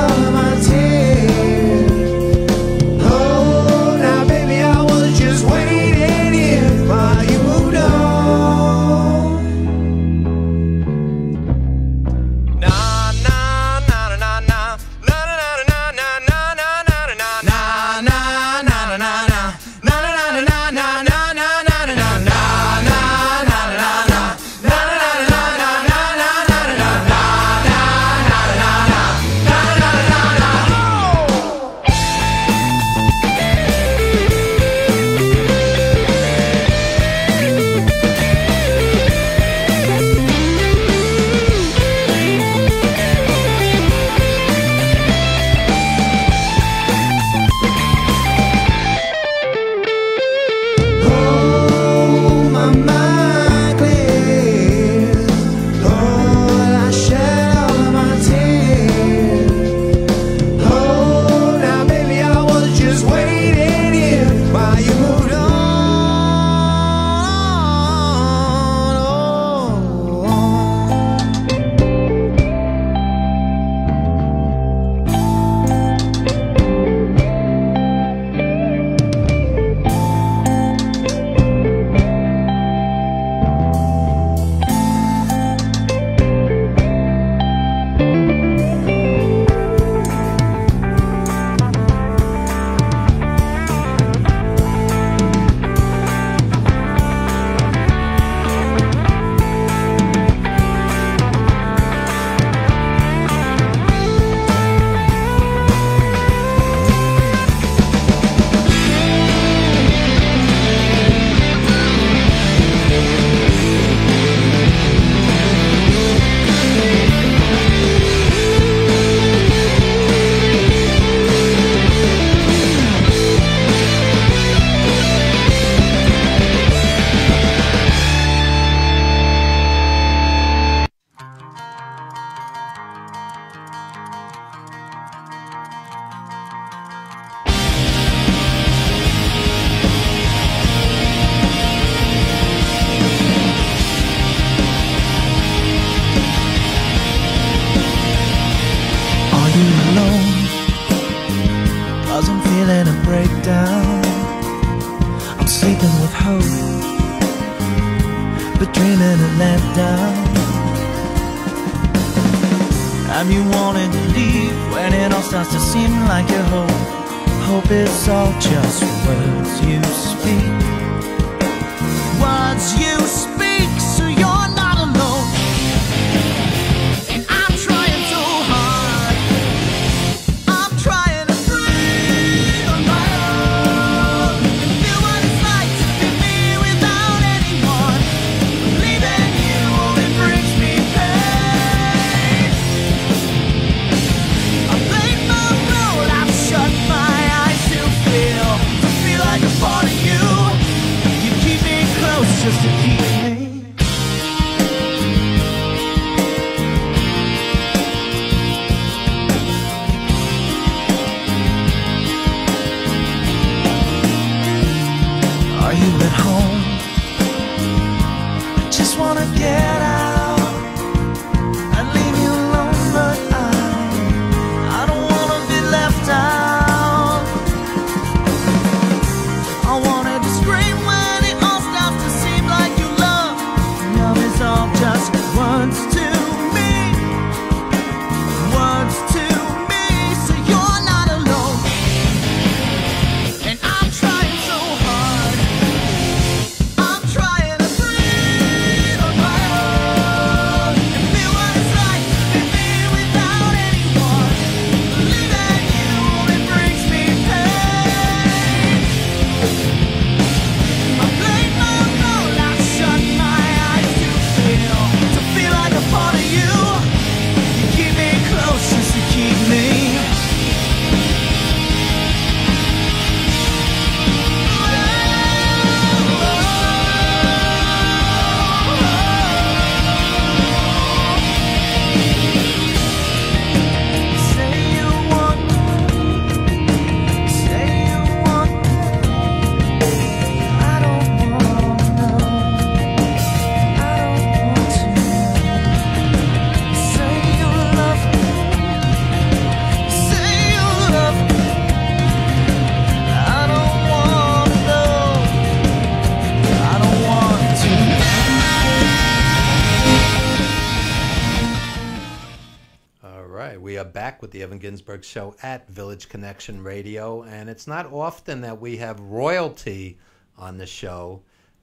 the Evan Ginzburg Show at Village Connection Radio, and it's not often that we have royalty on the show,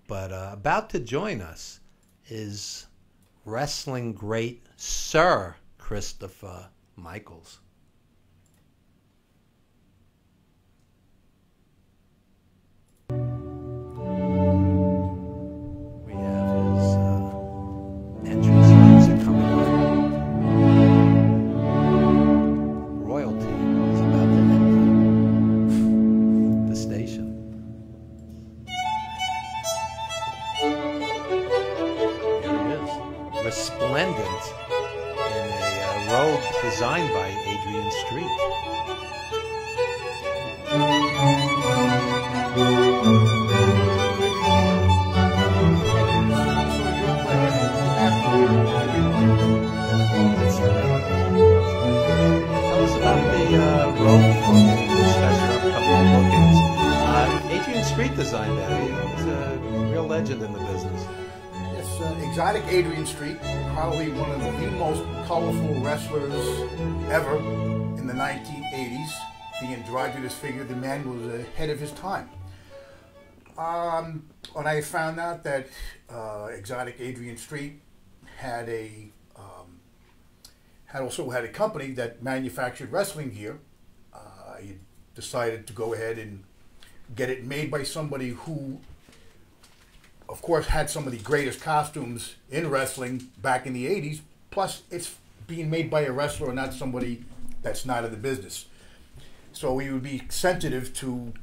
but uh, about to join us is wrestling great Sir Christopher Michaels. Designed by Adrian Street. Uh. Uh, Adrian Street designed that. He's a real legend in the Exotic Adrian Street, probably one of the most colorful wrestlers ever in the 1980s. The androgynous figure, the man was ahead of his time. Um, when I found out that uh, Exotic Adrian Street had a um, had also had a company that manufactured wrestling gear, uh, I decided to go ahead and get it made by somebody who of course, had some of the greatest costumes in wrestling back in the 80s. Plus, it's being made by a wrestler and not somebody that's not in the business. So we would be sensitive to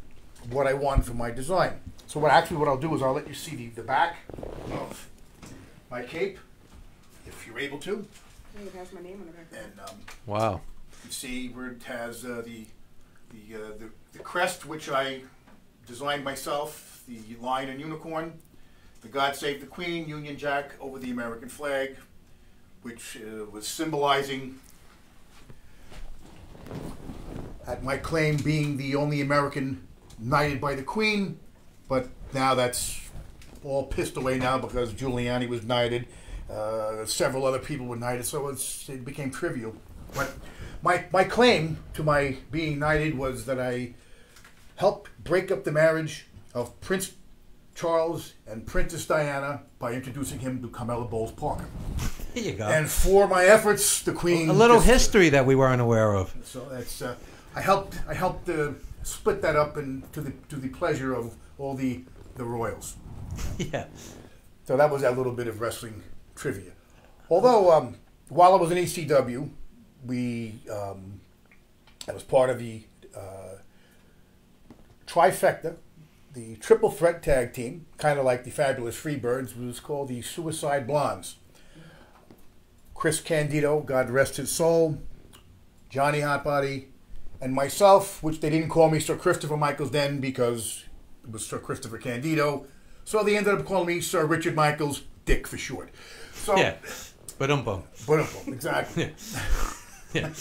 what I want for my design. So what actually what I'll do is I'll let you see the, the back of my cape, if you're able to. Hey, it has my name on the back. And um, Wow. you see where it has uh, the the, uh, the the crest, which I designed myself, the lion and unicorn, the God Save the Queen Union Jack over the American flag, which uh, was symbolizing at my claim being the only American knighted by the Queen, but now that's all pissed away now because Giuliani was knighted. Uh, several other people were knighted, so it became trivial. But my my claim to my being knighted was that I helped break up the marriage of Prince Charles and Princess Diana by introducing him to Carmela Bowles Parker. There you go. And for my efforts, the Queen a little history that we weren't aware of. So that's uh, I helped I helped uh, split that up and to the to the pleasure of all the the royals. Yeah. So that was that little bit of wrestling trivia. Although um, while I was in ECW, we um, I was part of the uh, trifecta, the triple threat tag team, kind of like the Fabulous Freebirds, was called the Suicide Blondes. Chris Candido, God rest his soul, Johnny Hotbody, and myself, which they didn't call me Sir Christopher Michaels then because it was Sir Christopher Candido. So they ended up calling me Sir Richard Michaels, Dick for short. So, Yeah. But um bum. but exactly. Yeah.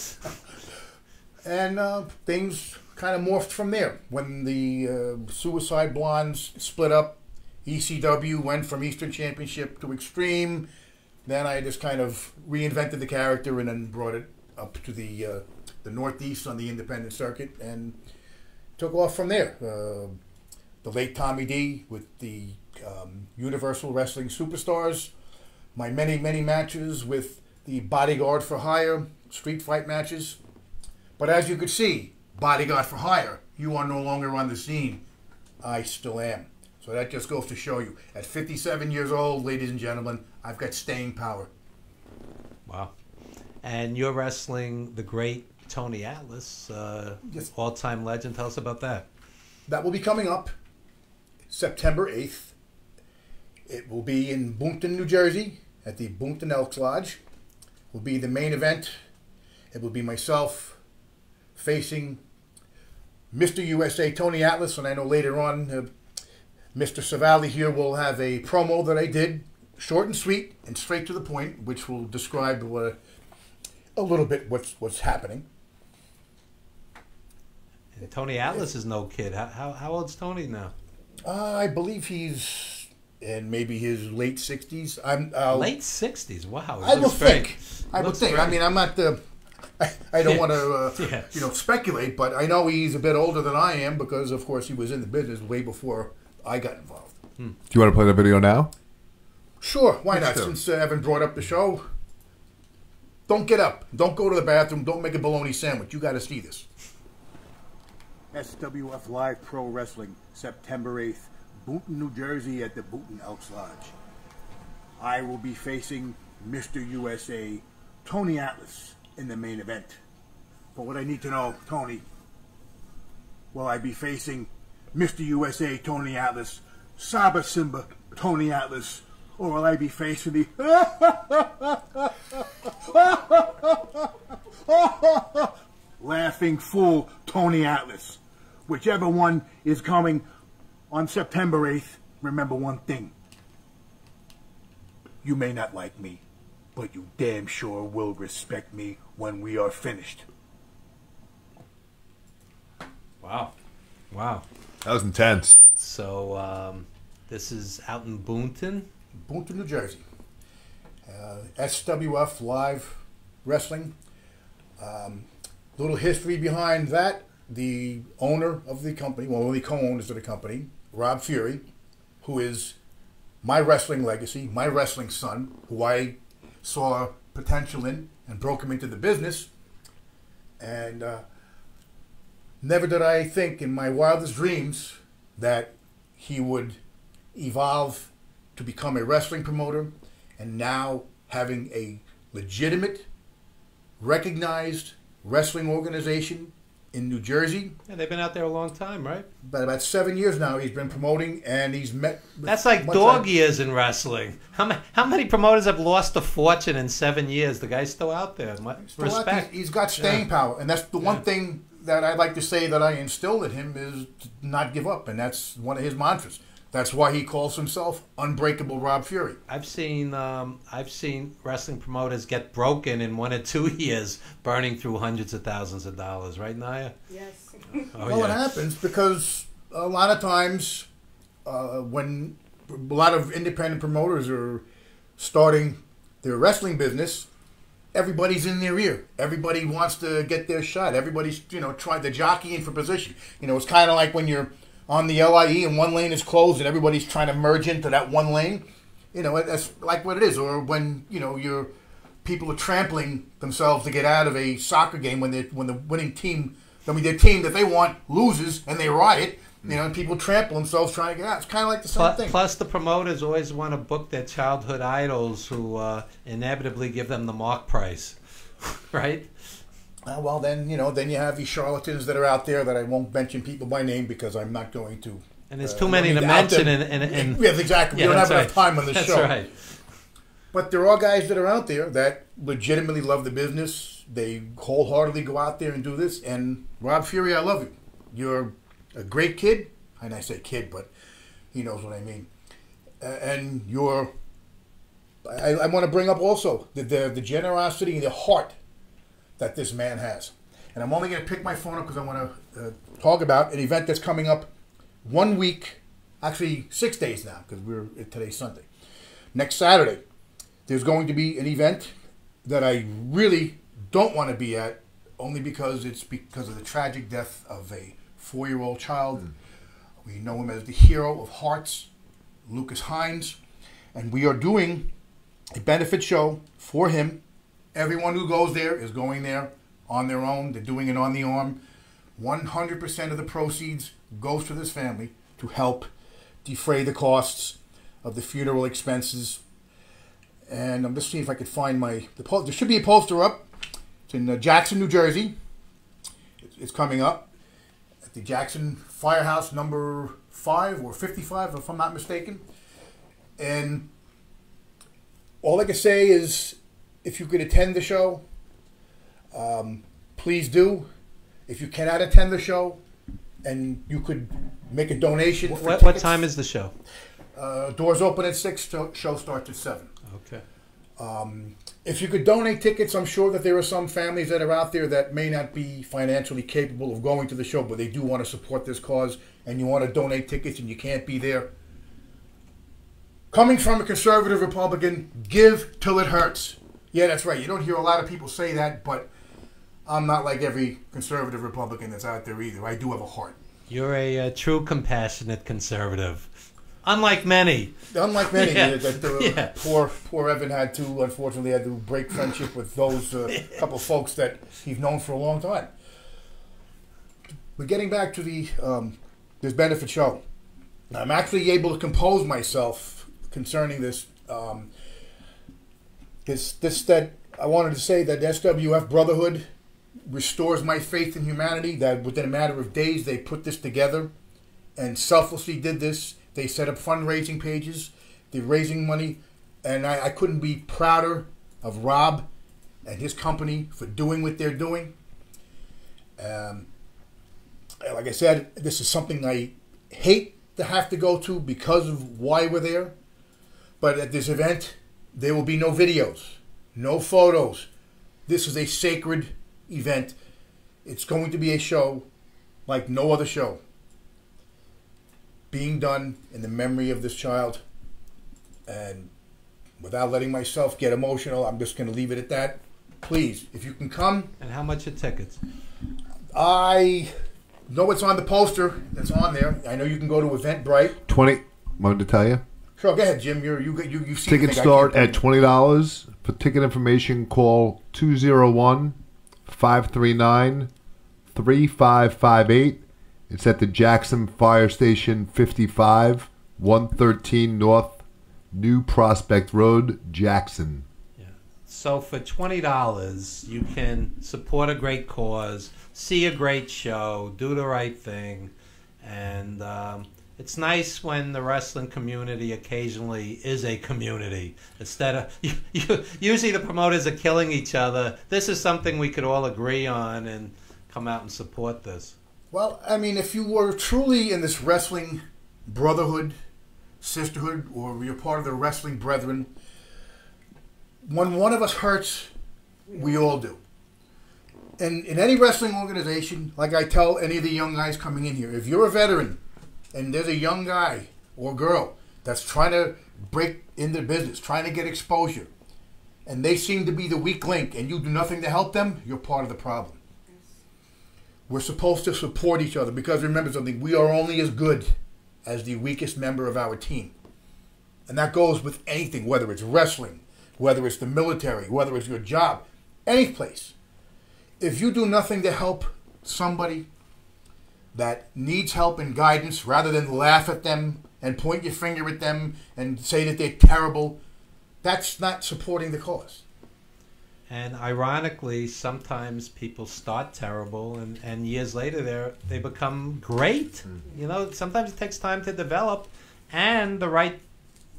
And uh, things kind of morphed from there. When the uh, Suicide Blondes split up, ECW went from Eastern Championship to Extreme. Then I just kind of reinvented the character and then brought it up to the uh, the Northeast on the independent circuit and took off from there. Uh, the late Tommy D with the um, Universal Wrestling Superstars. My many many matches with the Bodyguard for Hire street fight matches. But as you could see, bodyguard for hire, you are no longer on the scene. I still am. So that just goes to show you. At 57 years old, ladies and gentlemen, I've got staying power. Wow. And you're wrestling the great Tony Atlas, uh, Yes. all time legend. Tell us about that. That will be coming up September 8th. It will be in Boonton, New Jersey, at the Boonton Elks Lodge. Will be the main event. It will be myself facing Mr. USA Tony Atlas, and I know later on uh, Mr. Savali here will have a promo that I did, short and sweet and straight to the point, which will describe uh, a little bit what's what's happening. And Tony Atlas is no kid. How, how, how old's Tony now? Uh, I believe he's in maybe his late 60s. I'm uh, Late 60s. Wow. I great. think. I Looks think. I mean, I'm not the. I, I don't want to, uh, Yeah. you know, speculate, but I know he's a bit older than I am because, of course, he was in the business way before I got involved. Do you want to play the video now? Sure, why Let's not? do it. Since uh, Evan brought up the show, don't get up. Don't go to the bathroom. Don't make a bologna sandwich. You got to see this. SWF Live Pro Wrestling, September 8th, Boonton, New Jersey at the Boonton Elks Lodge. I will be facing Mr. USA, Tony Atlas, in the main event. But what I need to know, Tony, will I be facing Mr. USA, Tony Atlas, Saba Simba, Tony Atlas, or will I be facing the laughing fool Tony Atlas? Whichever one is coming on September 8th, remember one thing. You may not like me, but you damn sure will respect me when we are finished. Wow. Wow. That was intense. So um, this is out in Boonton. Boonton, New Jersey. Uh, SWF Live Wrestling. Um, little history behind that. The owner of the company, well, one of the co-owners of the company, Rob Fury, who is my wrestling legacy, my wrestling son, who I saw potential in and broke him into the business. And uh, never did I think in my wildest dreams that he would evolve to become a wrestling promoter and now having a legitimate, recognized wrestling organization in New Jersey. Yeah, they've been out there a long time, right? But about seven years now, he's been promoting and he's met. That's like dog years in wrestling. How many, how many promoters have lost a fortune in seven years? The guy's still out there. My- Still out there. Respect. He's got staying Yeah. power, and that's the one Yeah. thing that I'd like to say that I instilled in him is to not give up, and that's one of his mantras. That's why he calls himself Unbreakable Rob Fury. I've seen um, I've seen wrestling promoters get broken in one or two years, burning through hundreds of thousands of dollars. Right, Nia? Yes. Oh well, it happens because a lot of times uh, when a lot of independent promoters are starting their wrestling business. Everybody's in their ear. Everybody wants to get their shot. Everybody's you know trying to jockeying for position. You know, it's kind of like when you're on the LIE and one lane is closed and everybody's trying to merge into that one lane. You know, that's like what it is. Or when you know you're people are trampling themselves to get out of a soccer game when they when the winning team, I mean, their team that they want loses and they riot. You know, and people trample themselves trying to get out. It's kind of like the same Plus, thing. plus, the promoters always want to book their childhood idols who uh, inevitably give them the mark price, right? Uh, well, then you know, then you have these charlatans that are out there that I won't mention people by name because I'm not going to. And there's uh, too many to mention. In, in, in, yes, exactly. we don't have that's enough time on the show. That's show. right. But there are guys that are out there that legitimately love the business. They wholeheartedly go out there and do this. And Rob Fury, I love you. You're a great kid. And I say kid, but he knows what I mean. Uh, and you're. I, I want to bring up also the, the the generosity and the heart that this man has. And I'm only going to pick my phone up because I want to uh, talk about an event that's coming up one week, actually six days now because we're today's Sunday. Next Saturday, there's going to be an event that I really don't want to be at, only because it's because of the tragic death of a four-year-old child. We know him as the hero of Hearts, Lucas Hines, and we are doing a benefit show for him. Everyone who goes there is going there on their own. They're doing it on the arm. 100% of the proceeds goes to this family to help defray the costs of the funeral expenses. And I'm just seeing if I could find my. The po- there should be a poster up. It's in uh, Jackson, New Jersey. It's, it's coming up at the Jackson Firehouse number five or 55, if I'm not mistaken. And all I can say is if you could attend the show, um, please do. If you cannot attend the show and you could make a donation. for What, what tickets, time is the show? Uh, doors open at 6, show show starts at 7. Okay. If you could donate tickets, I'm sure that there are some families that are out there that may not be financially capable of going to the show, but they do want to support this cause and you want to donate tickets and you can't be there. Coming from a conservative Republican, give till it hurts. Yeah, that's right. You don't hear a lot of people say that, but I'm not like every conservative Republican that's out there either. I do have a heart. You're a, uh true compassionate conservative, unlike many. Unlike many, Yeah. that uh, Yeah. poor poor Evan had to unfortunately had to break friendship with those uh, couple folks that he's known for a long time. But getting back to the um, this benefit show, I'm actually able to compose myself concerning this. Um, this this that I wanted to say that SWF Brotherhood restores my faith in humanity. That within a matter of days they put this together and selflessly did this. They set up fundraising pages. They're raising money, and I, I couldn't be prouder of Rob and his company for doing what they're doing. Um, like I said, this is something I hate to have to go to because of why we're there. But at this event, there will be no videos, no photos. This is a sacred event. It's going to be a show like no other show being done in the memory of this child. And without letting myself get emotional, I'm just going to leave it at that. Please, if you can come, And how much are tickets? I know it's on the poster that's on there. I know you can go to Eventbrite. 20 wanted to tell you. Sure, go ahead, Jim. You're, you you you see Tickets the start at twenty dollars. For ticket information, call 201-539-3558. It's at the Jackson Fire Station 55, 113 North New Prospect Road, Jackson. So for twenty dollars, you can support a great cause, see a great show, do the right thing, and um, it's nice when the wrestling community occasionally is a community instead of you, you, usually the promoters are killing each other. This is something we could all agree on and come out and support this. Well, I mean, if you were truly in this wrestling brotherhood, sisterhood, or you're part of the wrestling brethren, when one of us hurts, we all do. And in any wrestling organization, like I tell any of the young guys coming in here, if you're a veteran and there's a young guy or girl that's trying to break into business, trying to get exposure, and they seem to be the weak link, and you do nothing to help them, you're part of the problem. We're supposed to support each other because remember something, we are only as good as the weakest member of our team. And that goes with anything, whether it's wrestling, whether it's the military, whether it's your job, any place. If you do nothing to help somebody that needs help and guidance rather than laugh at them and point your finger at them and say that they're terrible, that's not supporting the cause. And ironically, sometimes people start terrible, and, and years later they they become great. Mm-hmm. You know, sometimes it takes time to develop, and the right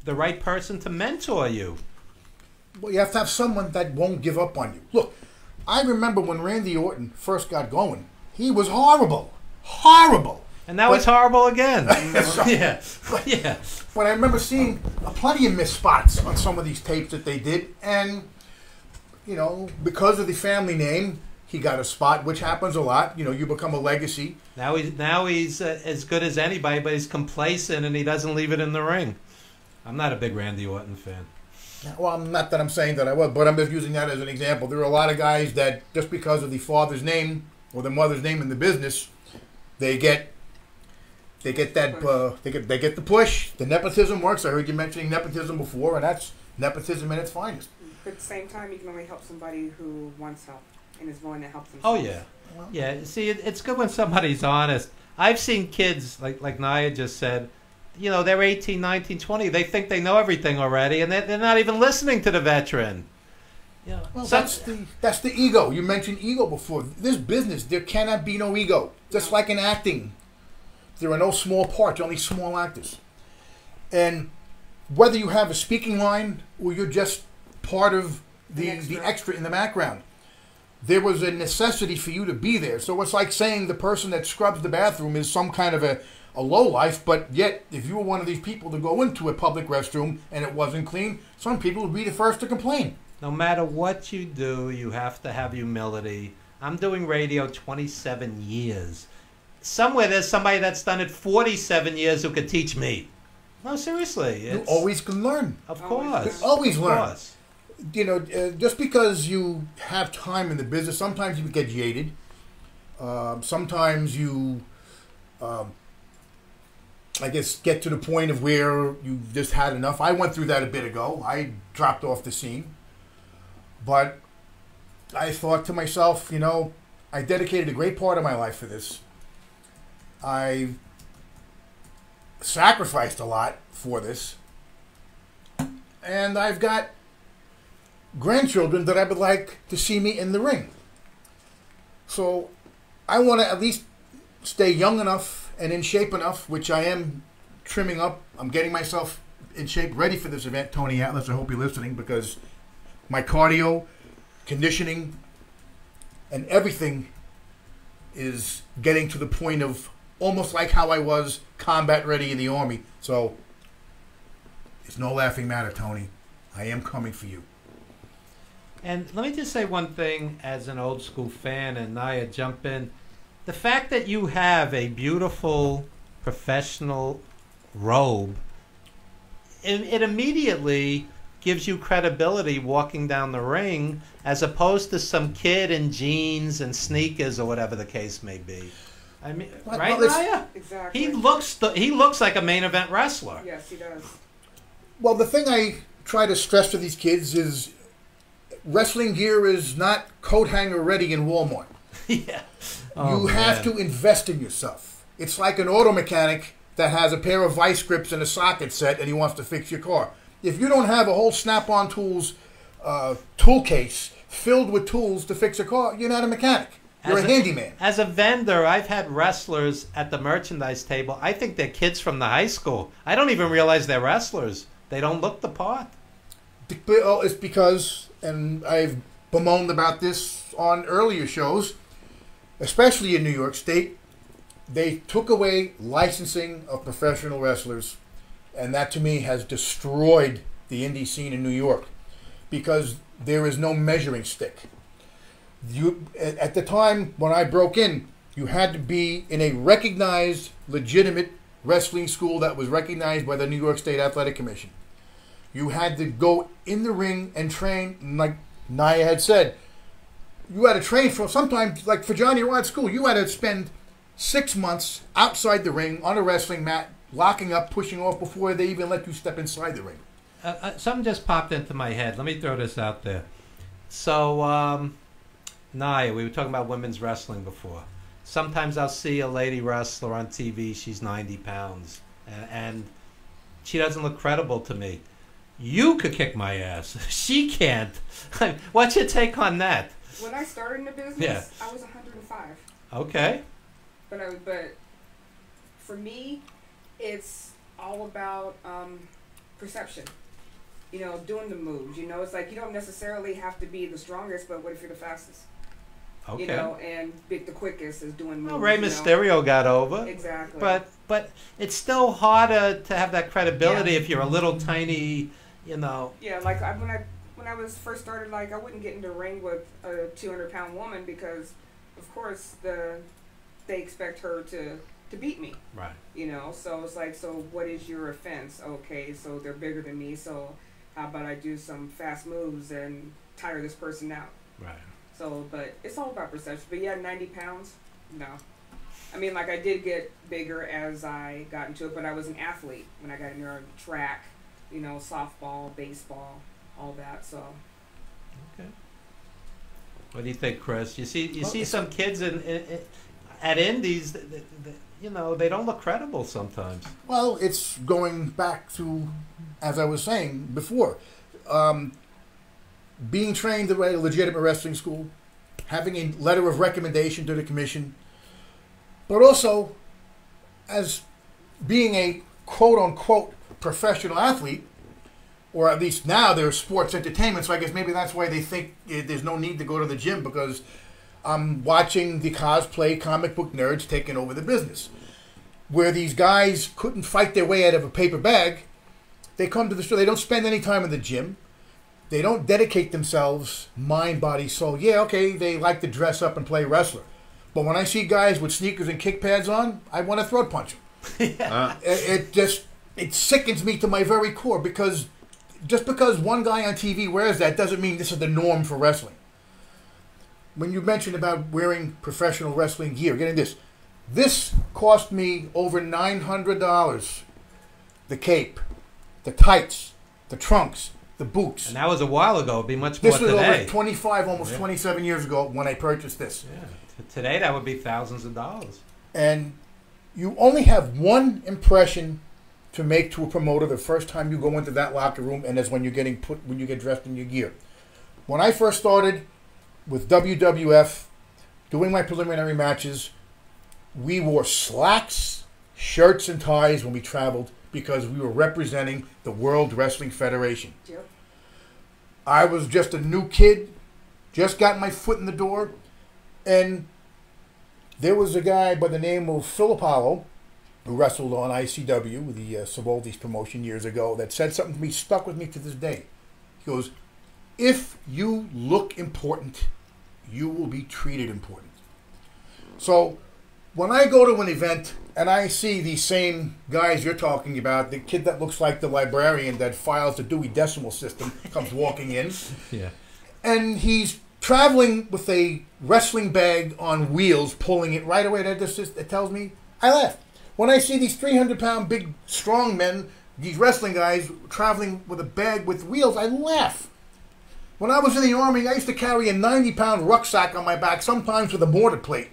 the right person to mentor you. Well, you have to have someone that won't give up on you. Look, I remember when Randy Orton first got going, he was horrible. Horrible. And now But- it's horrible again. right. yeah, yeah. But I remember seeing a plenty of missed spots on some of these tapes that they did, and you know, because of the family name, he got a spot, which happens a lot. You know, you become a legacy. Now he's now he's uh, as good as anybody, but he's complacent and he doesn't leave it in the ring. I'm not a big Randy Orton fan. Well, I'm not that I'm saying that I was, but I'm just using that as an example. There are a lot of guys that just because of the father's name or the mother's name in the business, they get they get that uh, they get they get the push. The nepotism works. I heard you mentioning nepotism before, and that's nepotism in its finest. But at the same time, you can only help somebody who wants help and is willing to help themselves. Oh themselves. yeah, yeah. See, it, it's good when somebody's honest. I've seen kids like like Naya just said. You know, they're 18, 19, 20. They think they know everything already, and they're, they're not even listening to the veteran. You Well, some- that's the that's the ego. You mentioned ego before. This business, there cannot be no ego. Just like in acting, there are no small parts, only small actors. And whether you have a speaking line or you're just part of the An extra. the extra in the background, there was a necessity for you to be there. So it's like saying the person that scrubs the bathroom is some kind of a a low life, but yet if you were one of these people to go into a public restroom and it wasn't clean, some people would be the first to complain. No matter what you do, you have to have humility. I'm doing radio 27 years. Somewhere there's somebody that's done it 47 years who could teach me. No, seriously. You always can learn. of Always. course. Always of learn. course. you know, uh, just because you have time in the business, sometimes you get jaded. Um, sometimes you, um, I guess, get to the point of where you just had enough. I went through that a bit ago. I dropped off the scene. But I thought to myself, you know, I dedicated a great part of my life for this. I sacrificed a lot for this. And I've got grandchildren that I would like to see me in the ring. So I want to at least stay young enough and in shape enough, which I am trimming up. I'm getting myself in shape, ready for this event, Tony Atlas. I hope you're listening because my cardio, conditioning, and everything is getting to the point of almost like how I was combat ready in the army. So it's no laughing matter, Tony. I am coming for you. And let me just say one thing as an old school fan, and Naya, jump in. The fact that you have a beautiful professional robe, it, it immediately gives you credibility walking down the ring as opposed to some kid in jeans and sneakers or whatever the case may be. I mean, Well, right, well, it's- Naya? Exactly. He looks the, he looks like a main event wrestler. Yes, he does. Well, the thing I try to stress to these kids is wrestling gear is not coat hanger ready in Walmart. yeah. Oh, you have to invest in yourself. It's like an auto mechanic that has a pair of vice grips and a socket set and he wants to fix your car. If you don't have a whole snap on tools uh, tool case filled with tools to fix a car, you're not a mechanic. You're As a handyman. As a vendor, I've had wrestlers at the merchandise table. I think they're kids from the high school. I don't even realize they're wrestlers. They don't look the part. It's because, and I've bemoaned about this on earlier shows, especially in New York State, they took away licensing of professional wrestlers, and that to me has destroyed the indie scene in New York because there is no measuring stick. You at the time when I broke in, you had to be in a recognized, legitimate wrestling school that was recognized by the New York State Athletic Commission. You had to go in the ring and train, like Naya had said. You had to train for sometimes, like for Johnny Rodz School, you had to spend six months outside the ring on a wrestling mat, locking up, pushing off before they even let you step inside the ring. Uh, uh, something just popped into my head. Let me throw this out there. So, um, Naya, we were talking about women's wrestling before. Sometimes I'll see a lady wrestler on TV. She's 90 pounds, and, and she doesn't look credible to me. You could kick my ass. She can't. What's your take on that? When I started in the business, Yeah. I was 105. Okay. But I, but for me, it's all about um, perception. You know, doing the moves. You know, it's like you don't necessarily have to be the strongest, but what if you're the fastest? Okay. You know, and big the quickest is doing moves. well, Rey you know? Mysterio got over. Exactly. But but it's still harder to have that credibility Yeah. if you're a little tiny, you know. Yeah, like I, when I when I was first started, like I wouldn't get in the ring with a 200 pound woman because, of course, the they expect her to to beat me. Right. You know, so it's like, so what is your offense? Okay, so they're bigger than me, so how about I do some fast moves and tire this person out? Right. So, but it's all about perception. But yeah, 90 pounds, no. I mean, like I did get bigger as I got into it, but I was an athlete when I got in there, track, you know, softball, baseball, all that. So Okay. What do you think, Chris? You see, you Well, see some kids in, in, in at indies. That, that, that, you know, they don't look credible sometimes. Well, it's going back to, as I was saying before, um, being trained at a legitimate wrestling school, having a letter of recommendation to the commission, but also as being a quote unquote professional athlete, or at least now there's sports entertainment, so I guess maybe that's why they think eh, there's no need to go to the gym because I'm watching the cosplay comic book nerds taking over the business where these guys couldn't fight their way out of a paper bag, they come to the store. They don't spend any time in the gym. They don't dedicate themselves mind, body, soul. Yeah, okay, they like to dress up and play wrestler. But when I see guys with sneakers and kick pads on, I want to throat punch them. Uh, It, it just it sickens me to my very core because just because one guy on TV wears that doesn't mean this is the norm for wrestling. When you mentioned about wearing professional wrestling gear, getting this, this cost me over nine hundred dollars. The cape, the tights, the trunks, the boots. And that was a while ago. It'd be much more This was today. over twenty-five, almost Yeah. twenty-seven years ago when I purchased this. yeah. Today, that would be thousands of dollars. and you only have one impression to make to a promoter the first time you go into that locker room, and that's when you're getting put when you get dressed in your gear. When I first started with WWF, doing my preliminary matches, we wore slacks, shirts, and ties when we traveled because we were representing the World Wrestling Federation. yep. I was just a new kid, just got my foot in the door, and there was a guy by the name of Phil Apollo who wrestled on ICW, with the uh, Savoldi's promotion years ago, that said something to me, stuck with me to this day. He goes, If you look important, you will be treated important. So when I go to an event and I see these same guys you're talking about, the kid that looks like the librarian that files the Dewey Decimal System comes walking in, Yeah. and he's traveling with a wrestling bag on wheels, pulling it right away. That just that tells me I laugh when I see these 300 pound big strong men, these wrestling guys traveling with a bag with wheels. I laugh. When I was in the army, I used to carry a 90 pound rucksack on my back, sometimes with a mortar plate.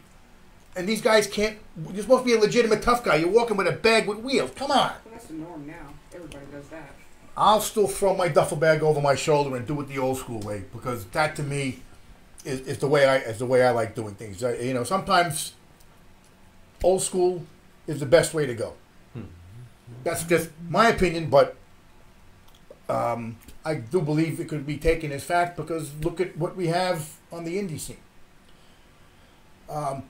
And these guys can't. You're supposed to be a legitimate tough guy. You're walking with a bag with wheels. Come on. Well, that's the norm now. Everybody does that. I'll still throw my duffel bag over my shoulder and do it the old school way because that to me is, is the way I is the way I like doing things. I, you know, sometimes old school is the best way to go. That's just my opinion, but um, I do believe it could be taken as fact because look at what we have on the indie scene. Um,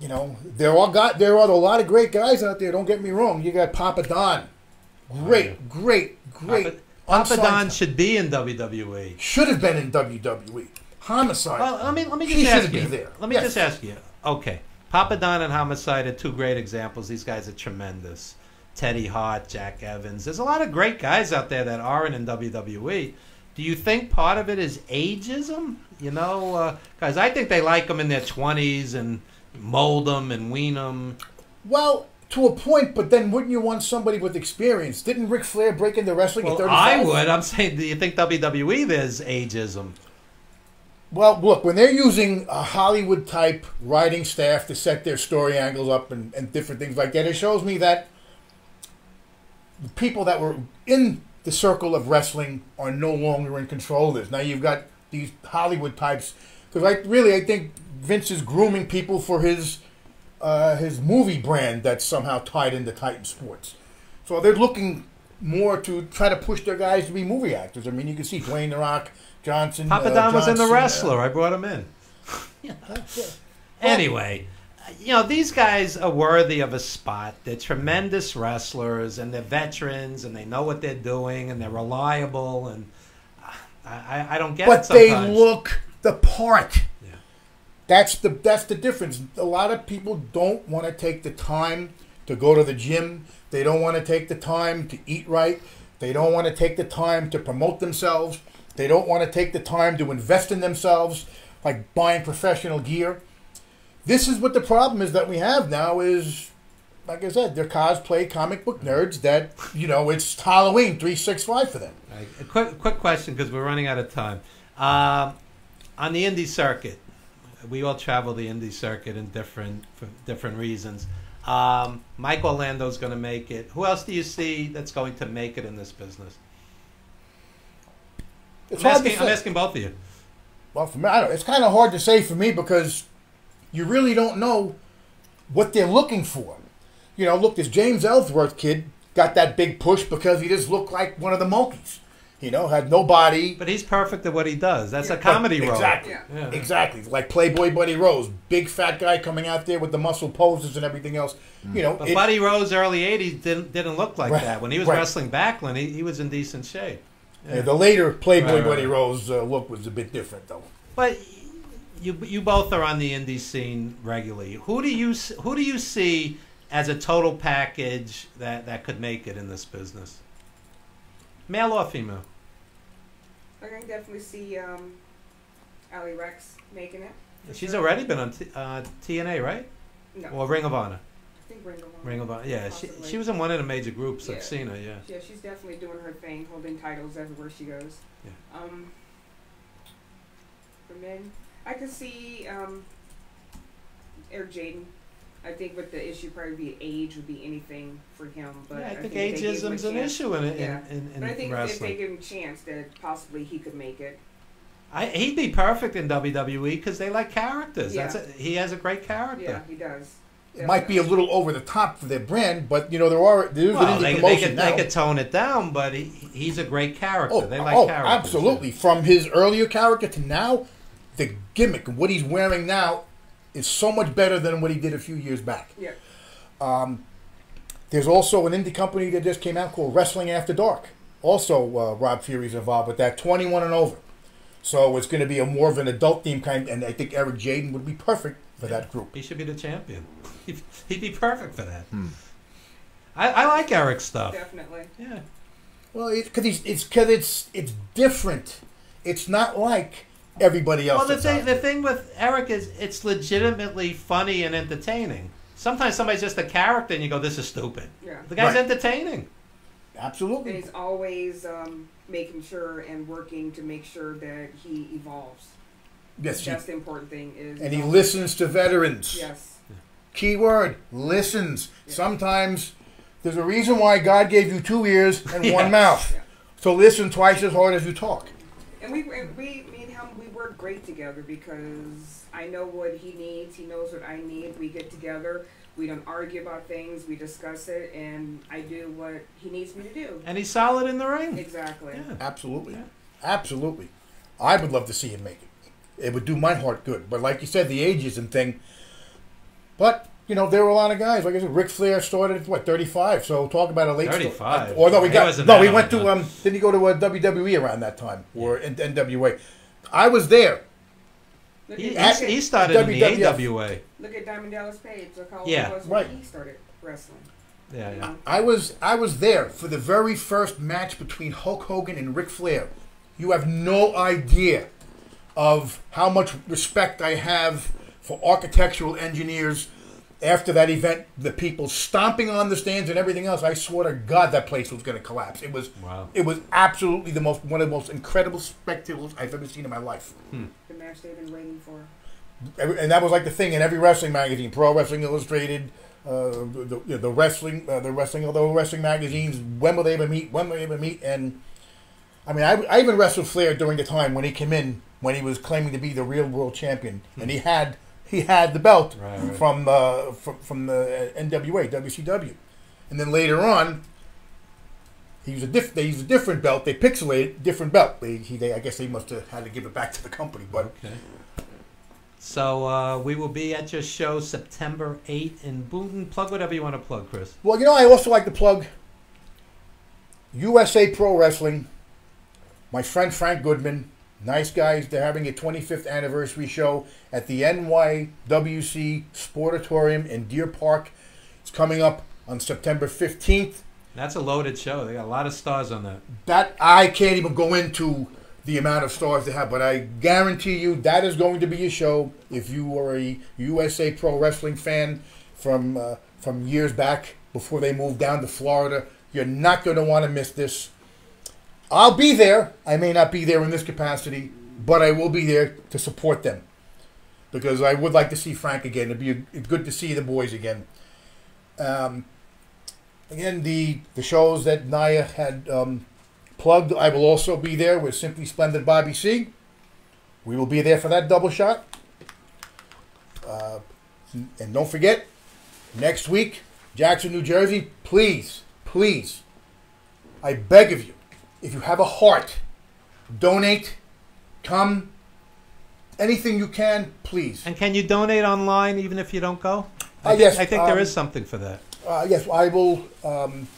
you know, there are got there are a lot of great guys out there. Don't get me wrong. You got Papa Don, great, great, great. Papa, Papa Don should be in WWE. should have been in WWE. Homicide. Well, let me let me He just ask should be you. there. Let me Yes. just ask you. Okay, Papa Don and Homicide are two great examples. These guys are tremendous. Teddy Hart, Jack Evans. There's a lot of great guys out there that aren't in WWE. Do you think part of it is ageism? You know, uh, guys, I think they like them in their 20s and mold them and wean them. Well, to a point, but then wouldn't you want somebody with experience? Didn't Ric Flair break into wrestling at Well, 35? I would. I'm saying, do you think WWE there's ageism? Well, look, when they're using a Hollywood type writing staff to set their story angles up and, and different things like that, it shows me that the people that were in the circle of wrestling are no longer in control of this. Now you've got these Hollywood types, because I really I think Vince is grooming people for his uh, his movie brand that's somehow tied into Titan Sports. So they're looking more to try to push their guys to be movie actors. I mean, you can see Dwayne the Rock Johnson. Papa uh, Don was in The John Cena. Wrestler. I brought him in. Yeah. Anyway, you know, these guys are worthy of a spot. They're tremendous wrestlers and they're veterans and they know what they're doing and they're reliable and I, I, don't get it but they look the part. Yeah. That's the that's the difference. A lot of people don't want to take the time to go to the gym. They don't want to take the time to eat right. They don't want to take the time to promote themselves. They don't want to take the time to invest in themselves, like buying professional gear. This is what the problem is that we have now is like I said, they're cosplay comic book nerds that, you know, it's Halloween 365 for them. Right. A quick, quick question because we're running out of time. Um, on the indie circuit, we all travel the indie circuit in different for different reasons. Um, Mike Orlando's going to make it. Who else do you see that's going to make it in this business? It's I'm asking, I'm asking both of you. Well, for me, I don't, it's kind of hard to say for me because you really don't know what they're looking for. You know, look, this James Ellsworth kid got that big push because he just looked like one of the monkeys. You know, had no body. But he's perfect at what he does. That's a Yeah. comedy role. Exactly. Yeah. Yeah. Exactly. Like Playboy Buddy Rose, big fat guy coming out there with the muscle poses and everything else. You know, But it- Buddy Rose, early '80s, didn't didn't look like Right. that. When he was Right. wrestling Backlund, he, he was in decent shape. yeah, the later Playboy Right, right, Buddy. Rose uh, look was a bit different, though. But you you both are on the indie scene regularly. Who do you who do you see as a total package that that could make it in this business? Male or female? I can definitely see um, Allie Recks making it. She's sure. already been on T, uh, TNA, right? No, Or Ring of Honor. I think Ring of Honor. Ring of Honor. Yeah, she, Possibly. she was in one of the major groups. I've Yeah. seen her. Yeah. Yeah, she's definitely doing her thing, holding titles everywhere she goes. Yeah. Um, for men, I could see um, Eric Jaden. I think with the issue probably be age would be anything for him. But yeah, I think if they gave him a ageism's an issue in in, Yeah. in, in But I think if they give him a chance, that possibly he could make it. I, he'd be perfect in WWE because they like characters. Yeah. That's a, he has a great character. Yeah, he does. It might be a little over the top for their brand, but you know there are there's Well, an indie they, they promotion could now. they could tone it down, but he, he's a great character. Oh, they like oh characters. absolutely. From his earlier character to now, the gimmick and what he's wearing now is so much better than what he did a few years back. Yeah. Um, There's also an indie company that just came out called Wrestling After Dark. Also, uh, Rob Fury's involved with that, 21 and over. So it's going to be a more of an adult theme kind, and I think Eric Jaden would be perfect for that group. He should be the champion. He'd, he'd be perfect for that. I, I like Eric's stuff. Definitely. Yeah. Well, because it's it's because it's it's different. It's not like everybody else. Well, the thing, the thing with Eric is it's legitimately funny and entertaining. Sometimes somebody's just a character and you go, "This is stupid." Yeah. The guy's Right. entertaining. And absolutely. he's always um, making sure and working to make sure that he evolves. Yes, he, That's the important thing. Is and he listens to veterans. Yes. Keyword listens. Yeah. Sometimes there's a reason why God gave you two ears and Yeah. one mouth. Yeah. So listen twice as hard as you talk. And we, and we, me and him, we work great together because I know what he needs. He knows what I need. We get together. We don't argue about things. We discuss it, and I do what he needs me to do. And he's solid in the ring. Exactly. Yeah. Absolutely. Yeah. Absolutely. I would love to see him make it. It would do my heart good. But like you said, the ageism thing. But, you know, there were a lot of guys. Like I said, Ric Flair started at, what, 35? So talk about a late sto- 35. Or no, we got. wasn't No, that we went to. um. Didn't he go to uh, WWE around that time? Or N- NWA? I was there. He, at, he, he started in the AWA. look at Diamond Dallas Page. Look how Yeah. he was when Right. he started wrestling. Yeah, yeah. know? I was I was there for the very first match between Hulk Hogan and Ric Flair. You have no idea of how much respect I have for architectural engineers. After that event, the people stomping on the stands and everything else, I swore to God that place was going to collapse. It was Wow. it was absolutely the most one of the most incredible spectacles I've ever seen in my life. The match they've been waiting for. And that was like the thing in every wrestling magazine, Pro Wrestling Illustrated, uh, the, the, the wrestling, uh, the wrestling, the wrestling magazines. When will they ever meet? When will they ever meet? And I mean, I, I even wrestled Flair during the time when he came in, when he was claiming to be the real world champion, and he had he had the belt Right, right. from uh, from from the NWA, WCW, and then later on. He used a diff- they used a different belt. They pixelated different belt. They, he, they I guess they must have had to give it back to the company. But Okay. So uh, we will be at your show September 8th in Boonton. Plug whatever you want to plug, Chris. Well, you know, I also like to plug USA Pro Wrestling. My friend Frank Goodman, nice guys. They're having a 25th anniversary show at the NYWC Sportatorium in Deer Park. It's coming up on September 15th. That's a loaded show. They got a lot of stars on that. That I can't even go into the amount of stars they have, but I guarantee you that is going to be a show. If you are a USA Pro Wrestling fan from uh, from years back before they moved down to Florida, you're not going to want to miss this. I'll be there. I may not be there in this capacity, but I will be there to support them because I would like to see Frank again. It'd be good to see the boys again. Um, again, the the shows that Naya had um, plugged, I will also be there with Simply Splendid Bobby C. We will be there for that double shot. Uh, and don't forget, next week, Jackson, New Jersey, please, please, I beg of you, if you have a heart, donate, come, anything you can, please. And can you donate online even if you don't go? I Uh, think, yes, I think there um, is something for that. Uh, yes, I will. Um,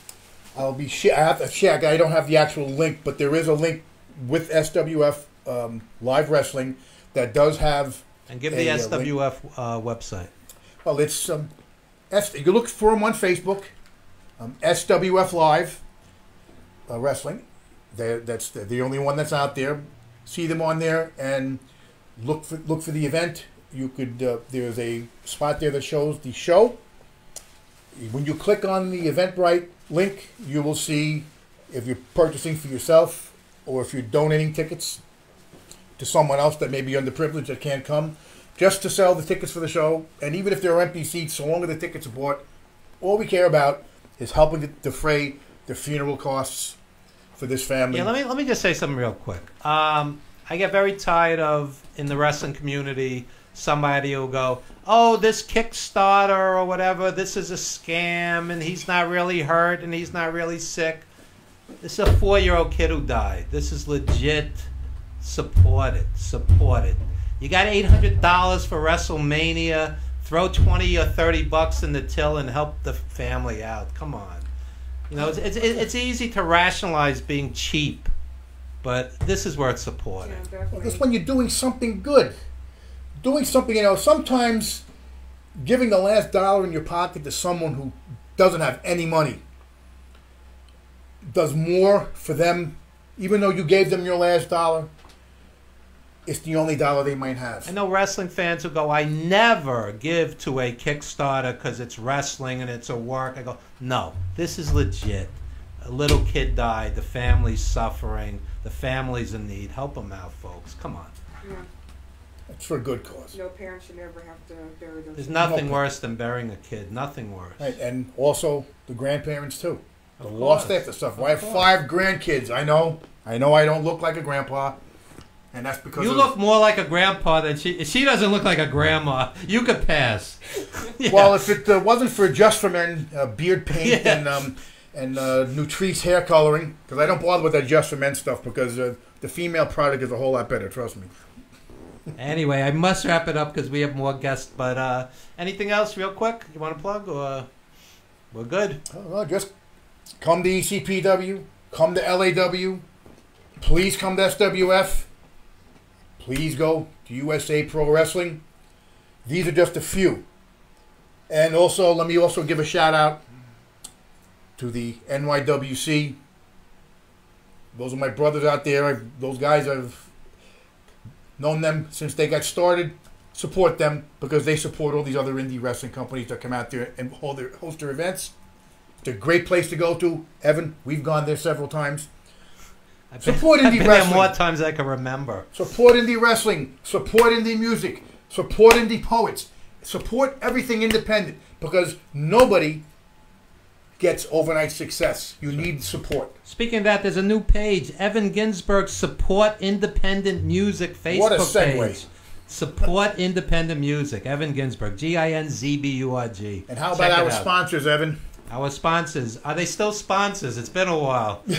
I'll be. Sh- I have to check. I don't have the actual link, but there is a link with SWF um, Live Wrestling that does have. And give the a, uh, link. SWF uh, website. Well, it's um, S- you look for them on Facebook. Um, SWF Live uh, Wrestling. They're, that's the, the only one that's out there. See them on there and look for look for the event. You could. Uh, there's a spot there that shows the show. When you click on the Eventbrite link, you will see if you're purchasing for yourself or if you're donating tickets to someone else that may be underprivileged that can't come, just to sell the tickets for the show. And even if there are empty seats, so long as the tickets are bought, all we care about is helping to defray the funeral costs for this family. Yeah, let me let me just say something real quick. Um, I get very tired of in the wrestling community somebody will go, "Oh, this Kickstarter or whatever, this is a scam, and he's not really hurt, and he's not really sick." This is a four-year-old kid who died. This is legit. Support it. Support it. You got eight hundred dollars for WrestleMania. Throw twenty or thirty bucks in the till and help the family out. Come on. You know, it's, it's, it's easy to rationalize being cheap, but this is worth Yeah, supporting. Well, definitely. when you're doing something good. Doing something, you know, sometimes giving the last dollar in your pocket to someone who doesn't have any money does more for them, even though you gave them your last dollar. It's the only dollar they might have. I know wrestling fans who go, I never give to a Kickstarter because it's wrestling and it's a work. I go, no, this is legit. A little kid died. The family's suffering. The family's in need. Help them out, folks. Come on. Yeah. It's for a good cause. No parent should ever have to bury their There's children. nothing No. worse than burying a kid. Nothing worse. Right, and also the grandparents too. The Of lost course. after stuff. Of I have course. five grandkids. I know. I know I don't look like a grandpa, and that's because You look more like a grandpa than she. She doesn't look like a grandma. You could pass. Yeah. Well, if it uh, wasn't for just for men uh, beard paint Yeah. and um, and uh, Nutrisse hair coloring, because I don't bother with that just for men stuff because uh, the female product is a whole lot better. Trust me. Anyway, I must wrap it up because we have more guests. But uh, anything else, real quick, you want to plug, or we're good? Oh, well, just come to ECPW, come to LAW, please come to SWF, please go to USA Pro Wrestling. These are just a few. And also, let me also give a shout out to the NYWC. Those are my brothers out there. I, those guys, I've known them since they got started. Support them because they support all these other indie wrestling companies that come out there and hold their, host their events. It's a great place to go to. Evan, we've gone there several times. I've Support been, I've indie been there wrestling. more times than I can remember. Support indie wrestling. Support indie music. Support indie poets. Support everything independent because nobody gets overnight success. You need support. Speaking of that, there's a new page, Evan Ginzburg Support Independent Music Facebook What a segue. page. Support Independent Music, Evan Ginzburg, G I N Z B U R G. And how about it our sponsors, Evan? Our sponsors. Are they still sponsors? It's been a while.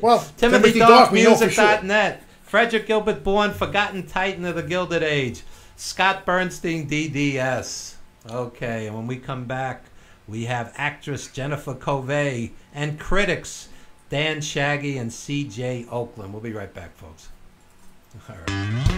Well, Timothy Timothy Dark, Dark we know for sure. Music.net. Frederick Gilbert Bourne, Forgotten Titan of the Gilded Age. Scott Bernstein, DDS. Okay, and when we come back, we have actress Jennifer Covey and critics Dan Shaggy and CJ Oakland. We'll be right back, folks. All right.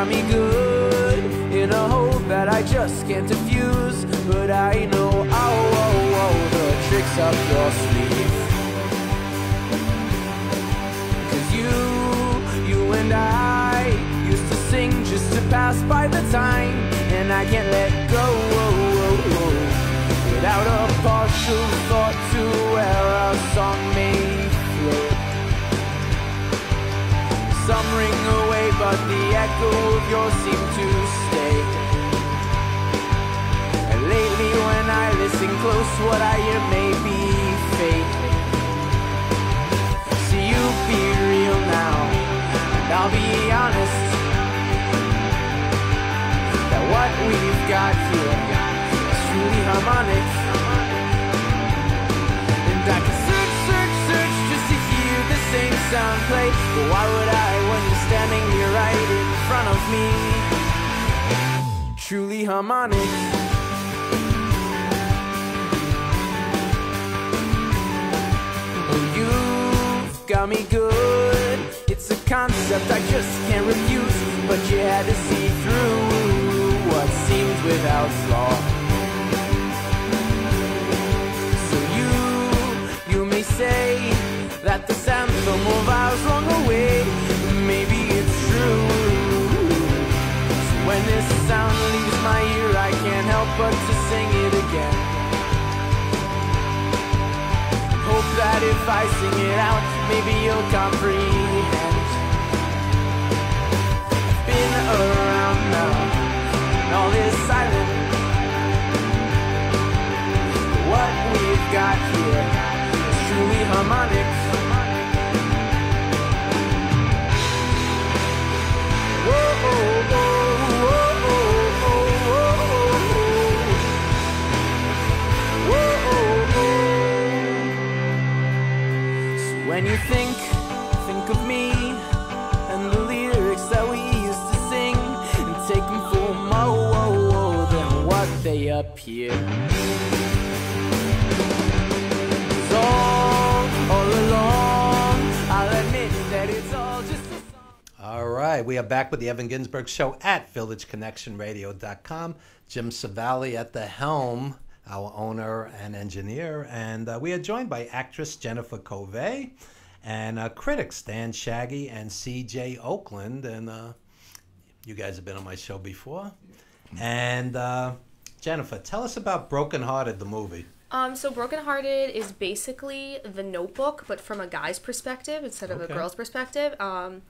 Got me good in a hole that I just can't diffuse. But I know, oh, oh, oh, the tricks up your sleeve. Cause you, you and I used to sing just to pass by the time. And I can't let go oh, oh, oh, without a partial thought to where our song may flow. Some ring away, but the echo of yours seem to stay. And lately, when I listen close, what I hear may be fake. See you be real now, and I'll be honest. That what we've got here is truly harmonic. Same sound play. But why would I when you're standing here right in front of me? Truly harmonic. You've got me good. It's a concept I just can't refuse. But you had to see through what seemed without flaw. So you, you may say that the anthem of ours long away. Maybe it's true. So when this sound leaves my ear, I can't help but to sing it again. Hope that if I sing it out, maybe you'll comprehend. I've been around now, and all is silent. What we've got here is truly harmonic. Whoa, whoa, whoa, oh. So when you think, think of me and the lyrics that we used to sing and take them for mo, oh, oh, then what they appear. Right, we are back with the Evan Ginzburg Show at VillageConnectionRadio.com. Jim Savali at the helm, our owner and engineer, and uh, we are joined by actress Jennifer Covey and uh, critics Dan Shaggy and C.J. Oakland, and uh, you guys have been on my show before. And uh, Jennifer, tell us about Broken Hearted, the movie. Um, so Brokenhearted is basically the notebook, but from a guy's perspective instead of Okay. a girl's perspective. Um,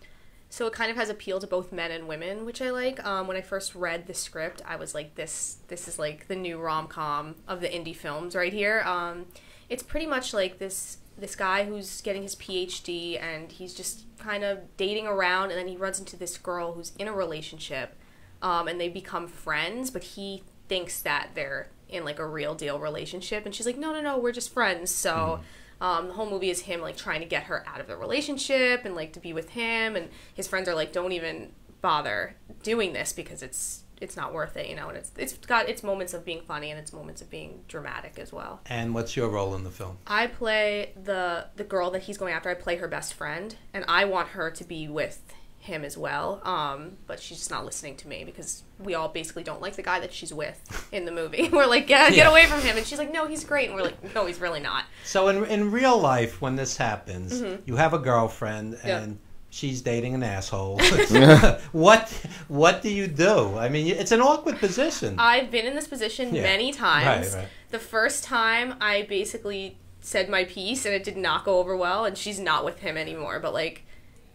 so it kind of has appeal to both men and women, which I like. Um, when I first read the script, I was like, this this is like the new rom com of the indie films right here. Um, it's pretty much like this this guy who's getting his PhD and he's just kind of dating around, and then he runs into this girl who's in a relationship, um, and they become friends, but he thinks that they're in like a real deal relationship, and she's like, no, no, no, we're just friends. So Um, the whole movie is him like trying to get her out of the relationship and like to be with him, and his friends are like, "Don't even bother doing this because it's it's not worth it," you know. And it's it's got its moments of being funny and its moments of being dramatic as well. And what's your role in the film? I play the the girl that he's going after. I play her best friend, and I want her to be with him as well. Um, but she's just not listening to me because we all basically don't like the guy that she's with in the movie. We're like, get, get Yeah. away from him, and she's like, no, he's great, and we're like, no, he's really not. So in in real life, when this happens, you have a girlfriend Mm-hmm. Yeah. and she's dating an asshole. what what do you do? I mean, it's an awkward position. I've been in this position Yeah. many times. Right, right. The first time, I basically said my piece, and it did not go over well, and she's not with him anymore. But like.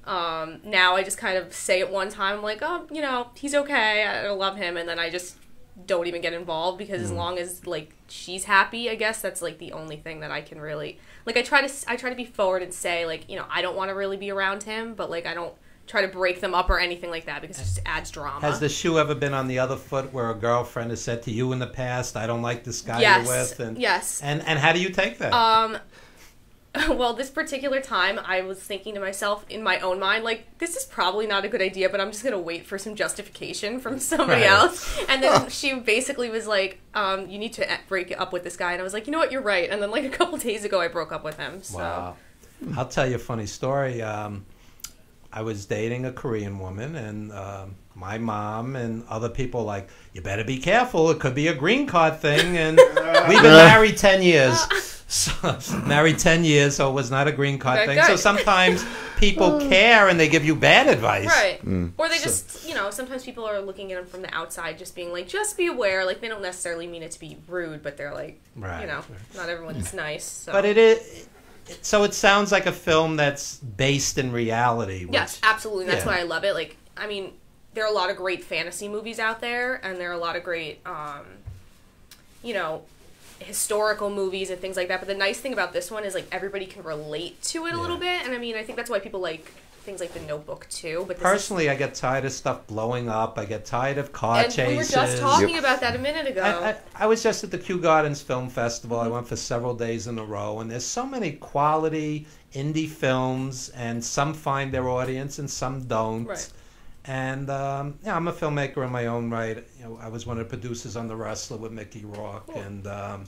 Um, now I just kind of say it one time, I'm like, oh, you know, he's okay. I love him, and then I just don't even get involved because Mm. as long as like she's happy, I guess that's like the only thing that I can really like. I try to I try to be forward and say like, you know, I don't want to really be around him, but like I don't try to break them up or anything like that because it just adds drama. Has the shoe ever been on the other foot where a girlfriend has said to you in the past, "I don't like this guy yes, you're with," and yes. and and how do you take that? Um, well, this particular time, I was thinking to myself in my own mind, like, this is probably not a good idea, but I'm just gonna wait for some justification from somebody Right. else. And then she basically was like, um, "You need to e- break up with this guy," and I was like, "You know what? You're right." And then like a couple days ago, I broke up with him. So. Wow. I'll tell you a funny story. Um, I was dating a Korean woman, and um, my mom and other people like, "You better be careful. It could be a green card thing." And we've been married ten years. So, married ten years, so it was not a green card Okay, thing. So sometimes people care and they give you bad advice. Right. Or they So- just, you know, sometimes people are looking at them from the outside, just being like, just be aware. Like, they don't necessarily mean it to be rude, but they're like, Right, you know, right. not everyone's nice. So. But it is. So it sounds like a film that's based in reality. Which, Yes, absolutely. That's yeah. why I love it. Like, I mean, there are a lot of great fantasy movies out there, and there are a lot of great, um, you know, historical movies and things like that. But the nice thing about this one is like everybody can relate to it a little bit, and I mean, I think that's why people like things like The Notebook too. But this Personally, I get tired of stuff blowing up. I get tired of car is, and we were chases. just talking about that a minute ago. I, I, I was just at the Kew Gardens Film Festival. I went for several days in a row, and there's so many quality indie films, and some find their audience and some don't. Right. And um, yeah, I'm a filmmaker in my own right. Know, I was one of the producers on The Wrestler with Mickey Rourke, and um,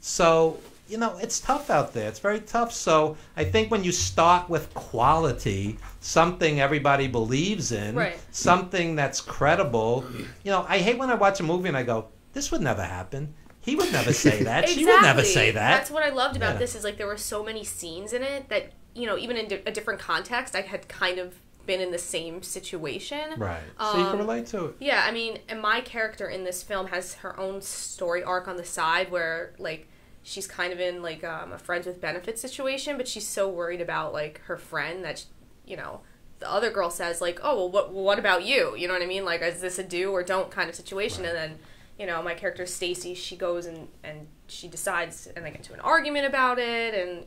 so you know it's tough out there. It's very tough. So I think when you start with quality, something everybody believes in, Right. something that's credible. You know, I hate when I watch a movie and I go, "This would never happen." He would never say that. She would never say that. That's what I loved about Yeah. this is like there were so many scenes in it that you know even in a different context I had kind of been in the same situation. right. so you can Um, relate to it. Yeah, I mean, and my character in this film has her own story arc on the side where like she's kind of in like um, a friends with benefits situation, but she's so worried about like her friend that you know the other girl says like, oh well, what what about you? You know what I mean? Like, is this a do or don't kind of situation? And then you know my character Stacy, she goes and and she decides, and they get into an argument about it, and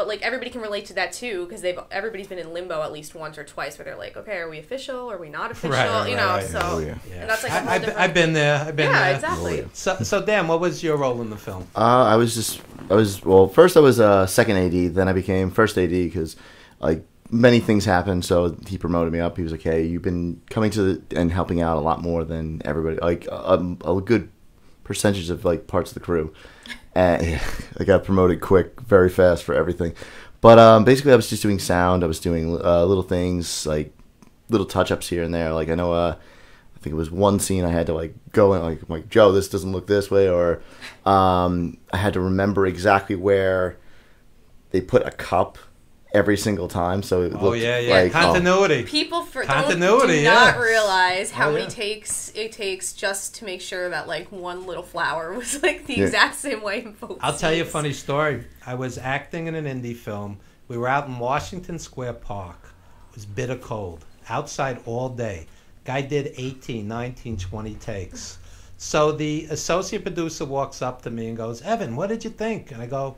but like everybody can relate to that too because they've everybody's been in limbo at least once or twice where they're like, okay, are we official? Are we not official? right, you right, know, right. so Oh, yeah. Yeah. and that's like a I, whole I've, different- I've been there. I've been yeah, there. exactly. So, so Dan, what was your role in the film? Uh, I was just, I was, well, first I was uh, second AD, then I became first AD because, like, many things happened. So he promoted me up. He was like, hey, you've been coming to the, and helping out a lot more than everybody, like, a, a good percentage of, like, parts of the crew. And I got promoted quick, very fast for everything. But um, basically, I was just doing sound. I was doing uh, little things, like, little touch ups here and there. Like, I know, uh, I think it was one scene I had to like go and like like Joe, this doesn't look this way, or um, I had to remember exactly where they put a cup every single time. So it Oh yeah, yeah. like, oh, Continuity. People for Continuity, don't, not yeah. realize how Oh, many yeah. takes it takes just to make sure that like one little flower was like the Yeah. exact same way in both. I'll tell you a funny story. I was acting in an indie film. We were out in Washington Square Park. It was bitter cold. Outside all day. Guy did 18, 19, 20 takes. So the associate producer walks up to me and goes, Evan, what did you think? And I go,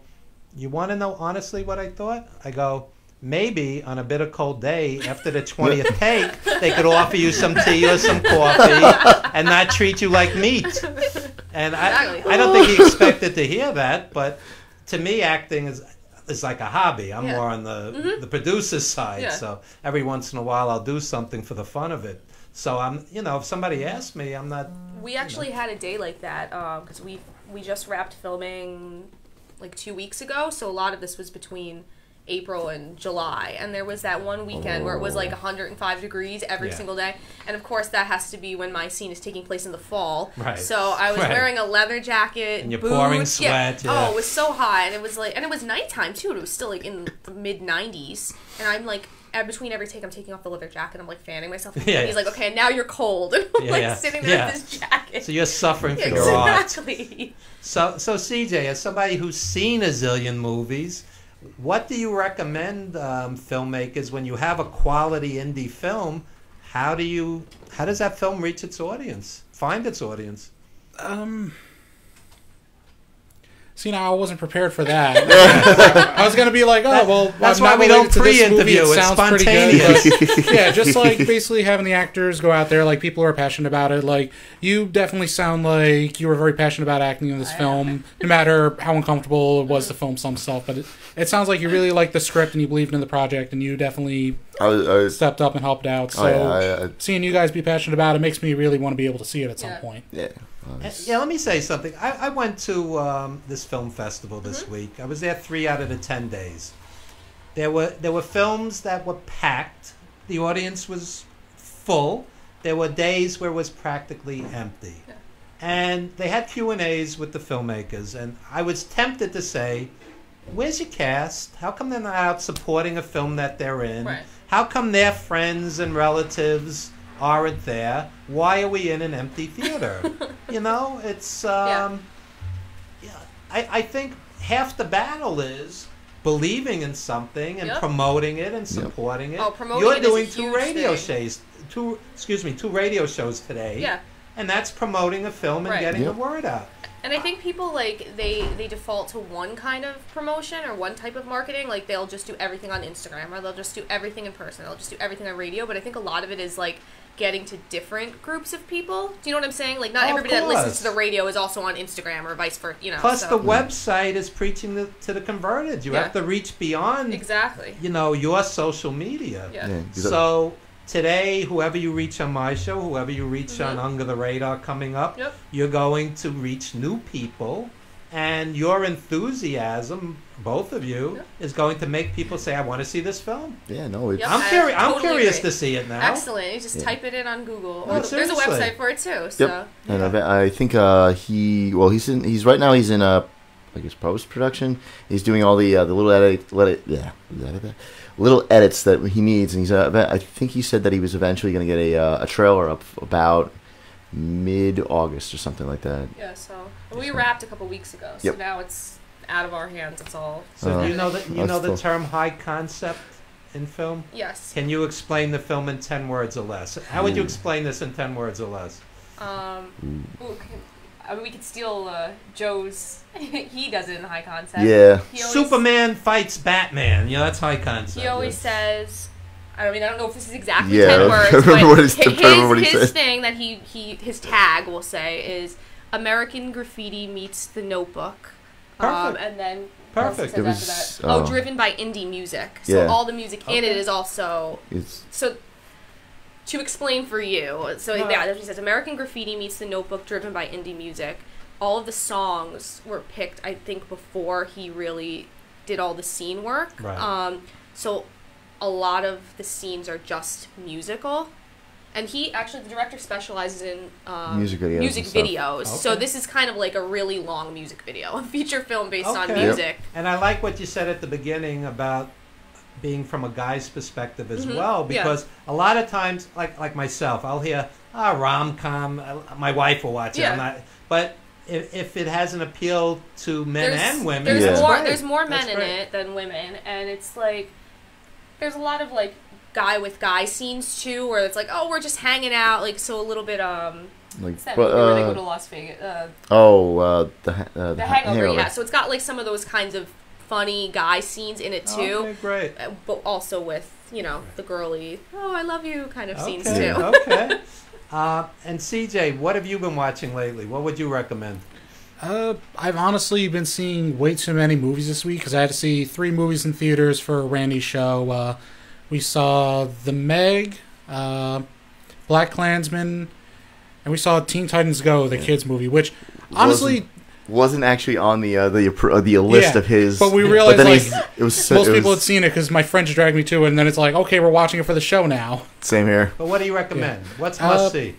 You want to know honestly what I thought? I go, Maybe on a bitter cold day after the 20th take, they could offer you some tea or some coffee and not treat you like meat. And I, Exactly. I don't think he expected to hear that, but to me, acting is is like a hobby. I'm Yeah. more on the mm-hmm. the producer side. Yeah. So every once in a while, I'll do something for the fun of it. So I'm, you know, if somebody asks me, I'm not. We actually had a day like that um, because we we just wrapped filming like two weeks ago. So a lot of this was between April and July, and there was that one weekend where it was like 105 degrees every Yeah. single day. And of course, that has to be when my scene is taking place in the fall. Right. So I was Right. wearing a leather jacket, And you're boots. pouring sweat, yeah. Oh, it was so hot, and it was like, and it was nighttime too. and It was still like in the mid 90s, and I'm like. at- Between every take, I'm taking off the leather jacket. I'm like fanning myself. Yeah. And he's like, "Okay, now you're cold." And I'm Yeah, like yeah. sitting there Yeah. with this jacket. So you're suffering for your art. Exactly. So, so CJ, as somebody who's seen a zillion movies, what do you recommend um, filmmakers when you have a quality indie film? How do you? How does that film reach its audience? Find its audience? Um. See, now I wasn't prepared for that. I was gonna be like, oh well. That's I'm why not we don't to this movie, pre-interview. It It's sounds pretty good. spontaneous. yeah, just like basically having the actors go out there, like people who are passionate about it. Like you definitely sound like you were very passionate about acting in this film, no matter how uncomfortable it was to film some stuff. But it, it sounds like you really liked the script and you believed in the project, and you definitely I was, I was stepped up and helped out. So oh, yeah, I, I, seeing you guys be passionate about it makes me really want to be able to see it at some Yeah. point. yeah. Uh, Yeah, let me say something. I, I went to um, this film festival this week. I was there three out of the ten days. There were there were films that were packed. The audience was full. There were days where it was practically empty, and they had Q and A's with the filmmakers. And I was tempted to say, "Where's your cast? How come they're not out supporting a film that they're in? Right. How come their friends and relatives aren't there? Why are we in an empty theater? you know, it's um, yeah. I, I think half the battle is believing in something and Yep. promoting it and supporting it. Oh, promoting You're it is a doing two huge radio thing. shows, two excuse me, two radio shows today. Yeah. and that's promoting a film and Right. getting Yep. the word out. And I think people like they they default to one kind of promotion or one type of marketing. Like they'll just do everything on Instagram or they'll just do everything in person. They'll just do everything on radio. But I think a lot of it is like getting to different groups of people. Do you know what I'm saying? Like not Oh, everybody that listens to the radio is also on Instagram or vice versa. You know. Plus, so. the website is preaching the, to the converted. You Yeah. have to reach beyond, exactly. you know, your social media. Yeah. yeah, because So today, whoever you reach on my show, whoever you reach on Under the Radar coming up, Mm-hmm. Yep. you're going to reach new people, and your enthusiasm, both of you, Yep. is going to make people say, "I want to see this film." yeah, no, it's Yep. I'm I curious. I'm totally curious agree. to see it now. Excellent. You just Yeah. type it in on Google. No, Or there's a website for it too. So Yep. And I, I think uh, he well he's in he's right now he's in uh I guess post production. He's doing all the uh, the little edit, let it yeah little edits that he needs, and he's uh, I think he said that he was eventually going to get a uh, a trailer up about mid August or something like that. yeah. So we wrapped a couple weeks ago. So Yep. now it's out of our hands. It's all. So Uh, you know that you know the cool. term high concept in film. Yes. Can you explain the film in ten words or less? How would you explain this in ten words or less? Um, Mm. ooh, can- I mean, we could steal uh, Joe's. he does it in high concept. Yeah, He always, Superman fights Batman. Yeah, that's high concept. He always says. I mean, I don't know if this is exactly Yeah, ten words, remember but what his- remember what he his, his thing that he, he his tag will say is American Graffiti meets The Notebook. Um, Perfect. and then what else he Perfect. It was, that? oh, uh, driven by indie music. So Yeah. all the music in it is also it's so to explain for you, so No. yeah, that's what he says. American Graffiti meets the Notebook, driven by indie music. All of the songs were picked, I think, before he really did all the scene work. Right. Um, so a lot of the scenes are just musical. And he actually, the director specializes in um, Music videos Music and stuff. videos. So this is kind of like a really long music video, a feature film based on Okay. Yep. music. And I like what you said at the beginning about being from a guy's perspective as Mhm. well, Yeah. because a lot of times, like like myself, I'll hear ah rom com. My wife will watch it. I'm not, but if, if it has an appeal to men and women, There's that's more. great. There's more men That's in great. it than women, and it's like there's a lot of like guy with guy scenes too, where it's like oh we're just hanging out, like so a little bit um. like What's that but, movie where they go uh, to Las Vegas? Uh, oh uh, the ha- uh, the ha- Hangover, yeah. So it's got like some of those kinds of funny guy scenes in it too, Okay, great. uh, but also with you know the girly oh I love you kind of scenes too. okay. Uh, and CJ, what have you been watching lately? What would you recommend? Uh, I've honestly been seeing way too many movies this week because I had to see three movies in theaters for Randy's show. Uh, we saw The Meg, uh, Black Klansman, and we saw Teen Titans Go, the kids movie. Which honestly, Wasn't actually on the uh, the uh, the list Yeah, of his. but we realized, then like, he's- it was so, most it people had seen it because my friends dragged me to it, and then it's like, okay, we're watching it for the show now. same here. But what do you recommend? What's Uh, must see?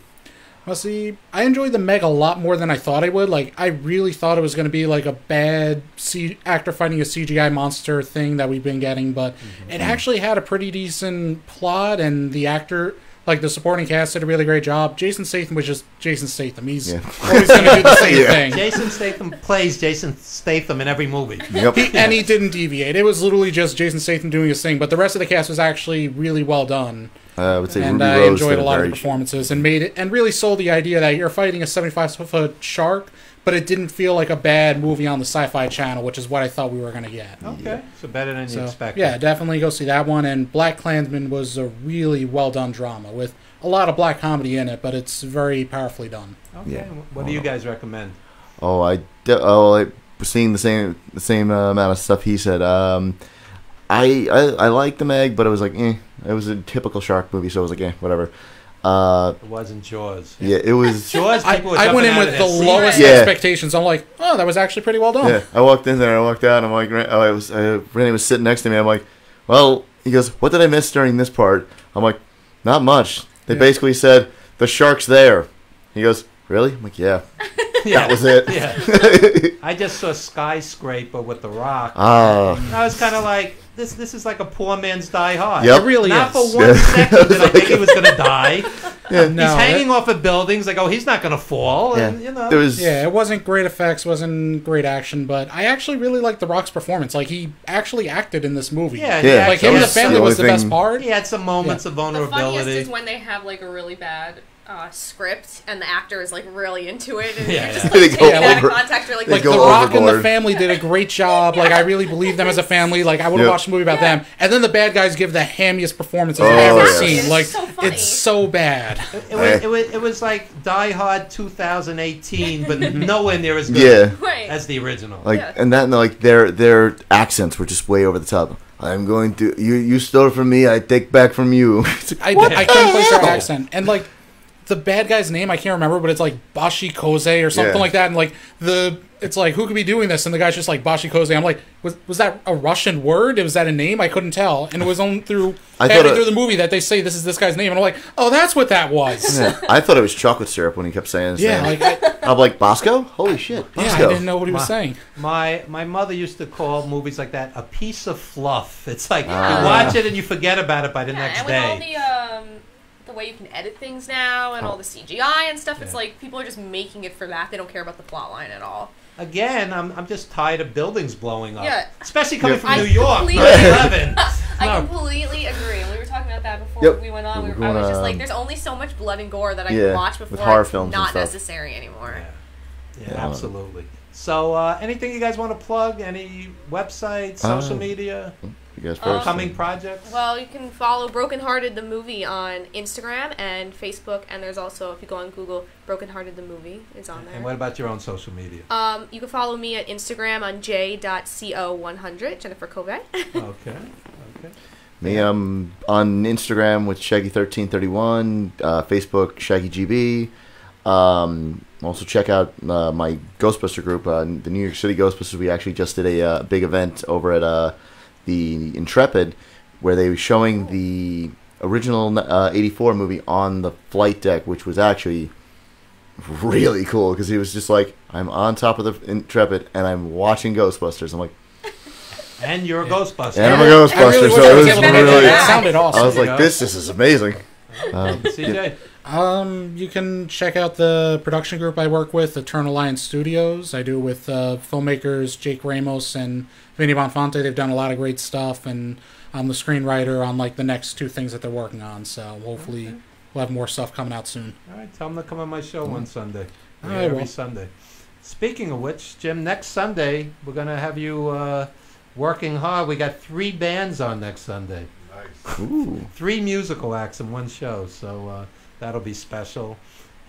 Well, see, I enjoyed the Meg a lot more than I thought I would. Like, I really thought it was going to be like a bad C- actor fighting a CGI monster thing that we've been getting, but mm-hmm. it actually had a pretty decent plot, and the actor, like the supporting cast, did a really great job. Jason Statham was just Jason Statham. He's Yeah. always going to do the same Yeah. thing. Jason Statham plays Jason Statham in every movie. Yep. He, and he didn't deviate. It was literally just Jason Statham doing his thing, but the rest of the cast was actually really well done. Uh, I would say and Ruby I Rose enjoyed a lot of the performances and made it and really sold the idea that you're fighting a 75 foot shark, but it didn't feel like a bad movie on the Sci-Fi Channel, which is what I thought we were going to get. Okay, so better than you expected. yeah, definitely go see that one. And Black Klansman was a really well done drama with a lot of black comedy in it, but it's very powerfully done. Okay. Yeah. What do you guys recommend? Oh, I de- oh I was seeing the same the same uh, amount of stuff he said. Um, I, I I liked the Meg, but it was like eh. It was a typical shark movie, so it was like eh, whatever. Uh, It wasn't Jaws. yeah, it was. Jaws. I, People were I went in with the their lowest Yeah. expectations. I'm like, oh, that was actually pretty well done. Yeah, I walked in there. I walked out. I'm like, Ren- oh, I was. Uh, Rennie was sitting next to me. I'm like, well, he goes, what did I miss during this part? I'm like, not much. They Yeah. basically said the shark's there. He goes, really? I'm like, yeah, Yeah. that was it. Yeah. I just saw Skyscraper with The Rock. Ah, I was kind of like, this this is like a poor man's Die Hard. Yep. It really Not is. for one Yeah. second did I think he was going to die. No, He's hanging it- off of buildings. Like, oh, he's not going to fall. yeah. And, you know. There was. Yeah, it wasn't great effects, wasn't great action, but I actually really liked The Rock's performance. Like he actually acted in this movie. yeah, Yeah, like him and the had family some- was the only best part. He had some moments of vulnerability. The funniest is when they have like a really bad uh, script and the actor is like really into it and Yeah, you're just yeah. like taking go it out of context. You're like, Like The Rock and the family did a great job. Like I really believe them as a family. Like I would have Yep. watched a movie about them, and then the bad guys give the hammiest performances Oh, I've ever yeah. seen. It's like so funny. it's so bad. It was, it was it was like Die Hard 2018, but nowhere near as good Yeah. as the original. Like Yeah. and that and like their their accents were just way over the top. I'm going to you you stole from me, I take back from you. It's I, I couldn't place their accent, and like the bad guy's name I can't remember, but it's like Bashi Koze or something Yeah. like that. And like the it's like who could be doing this? And the guy's just like Bashi Koze. I'm like, was was that a Russian word? Was that a name? I couldn't tell, and it was only through I halfway thought it- through the movie that they say this is this guy's name, and I'm like, oh, that's what that was. Yeah, I thought it was chocolate syrup when he kept saying his Yeah, name. like I, I'm like Bosco. Holy shit, yeah, Bosco. I didn't know what he was My- saying. My my mother used to call movies like that a piece of fluff. It's like Ah. you watch it and you forget about it by the yeah, next and with all day. the um, the way you can edit things now and all the CGI and stuff, it's like people are just making it for that. They don't care about the plot line at all. Again, I'm I'm just tired of buildings blowing up. Yeah. Especially coming Yeah. from I New York, 9/11. I completely agree. And we were talking about that before Yep. we went on. We We're were, I was just like, um, there's only so much blood and gore that I Yeah, can watch with before horror it's films and not stuff. necessary anymore. Yeah, yeah Yeah. absolutely. So, uh, anything you guys want to plug? Any websites, social Uh, media, You guys Um, first. upcoming projects? Well, you can follow Broken Hearted the movie on Instagram and Facebook, and there's also if you go on Google, Broken Hearted the movie is on there. and what about your own social media? Um, you can follow me at Instagram on j.co100, Jennifer Covey. Okay, okay. Me, um, on Instagram with Shaggy1331, uh, Facebook ShaggyGB. Um, also check out uh, my Ghostbuster group, uh, the New York City Ghostbusters. We actually just did a uh, big event over at uh, the Intrepid, where they were showing the original uh, '84 movie on the flight deck, which was actually really cool because he was just like, "I'm on top of the Intrepid and I'm watching Ghostbusters." I'm like, And you're a Ghostbuster. and I'm a Ghostbuster, really so it was was able really. It sounded awesome. I was There you like, "This, this is amazing." Um, CJ. Um, you can check out the production group I work with, Eternal Alliance Studios. I do with uh, filmmakers Jake Ramos and Vinny Bonfante. They've done a lot of great stuff, and I'm the screenwriter on like the next two things that they're working on. So hopefully, we'll have more stuff coming out soon. All right, tell them to come on my show one Sunday. I Yeah, every will. Sunday. Speaking of which, Jim, next Sunday we're gonna have you uh, working hard. We got three bands on next Sunday. Nice. ooh. Three musical acts in one show, so uh, that'll be special.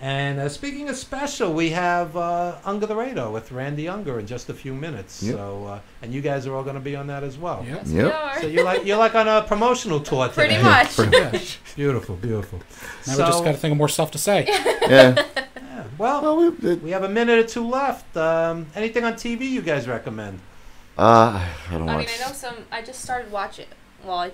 And uh, speaking of special, we have uh, Unger the Radar with Randy Unger in just a few minutes. Yep. So, uh, and you guys are all going to be on that as well. Yep. Yes, we Yep. are. So you're like you're like on a promotional tour today. Pretty much. Yeah. Beautiful, beautiful. Now so, we just got to think of more stuff to say. Yeah. yeah, well, well, we, it, we have a minute or two left. Um, anything on TV you guys recommend? uh, I don't I watch. mean, I know some. I just started watching. Well, I,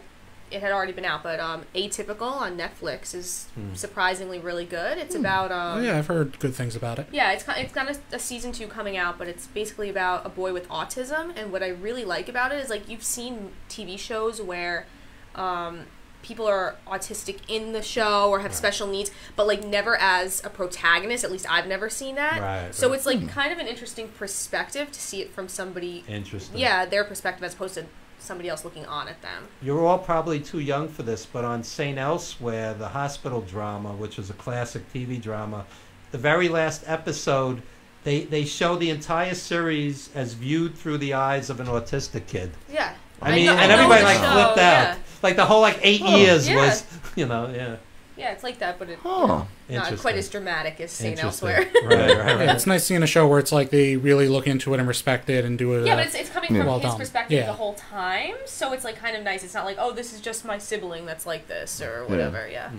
it had already been out, but um, Atypical on Netflix is Hmm. surprisingly really good. It's about um, Oh, yeah, I've heard good things about it. Yeah, it's kind it's got a, a season two coming out, but it's basically about a boy with autism. And what I really like about it is like you've seen TV shows where um, people are autistic in the show or have special needs, but like never as a protagonist. At least I've never seen that. Right, So right. it's like kind of an interesting perspective to see it from somebody. Interesting. Yeah, their perspective as opposed to somebody else looking on at them. You're all probably too young for this, but on St. Elsewhere, the hospital drama, which is a classic TV drama, the very last episode, they, they show the entire series as viewed through the eyes of an autistic kid. Yeah. I mean, know- and know everybody like show, flipped out. Yeah. Like the whole like eight oh, years Yeah. was, you know, yeah. Yeah, it's like that, but it, Oh. not quite as dramatic as St. Elsewhere. right, right, Yeah, right. it's nice seeing a show where it's like they really look into it and respect it and do it. Yeah, uh, but it's, it's coming Yeah. from Well his done. perspective Yeah. the whole time, so it's like kind of nice. It's not like, oh, this is just my sibling that's like this or whatever. Yeah,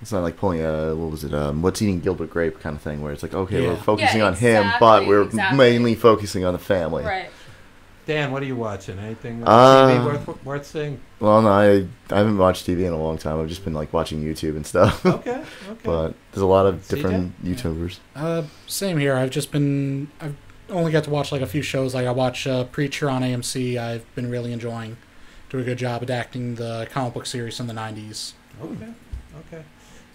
It's not like pulling a what was it? Um, what's eating Gilbert Grape kind of thing, where it's like, okay, we're focusing Yeah, on him, but we're exactly. mainly focusing on the family. right. Dan, what are you watching? Anything Uh, TV worth, worth seeing? Well, no, I I haven't watched TV in a long time. I've just been like watching YouTube and stuff. Okay, okay. but there's a lot of CJ? different YouTubers. Uh, same here. I've just been. I've only got to watch like a few shows. Like I watch uh, Preacher on AMC. I've been really enjoying. Do a good job adapting the comic book series from the '90s. Okay, okay.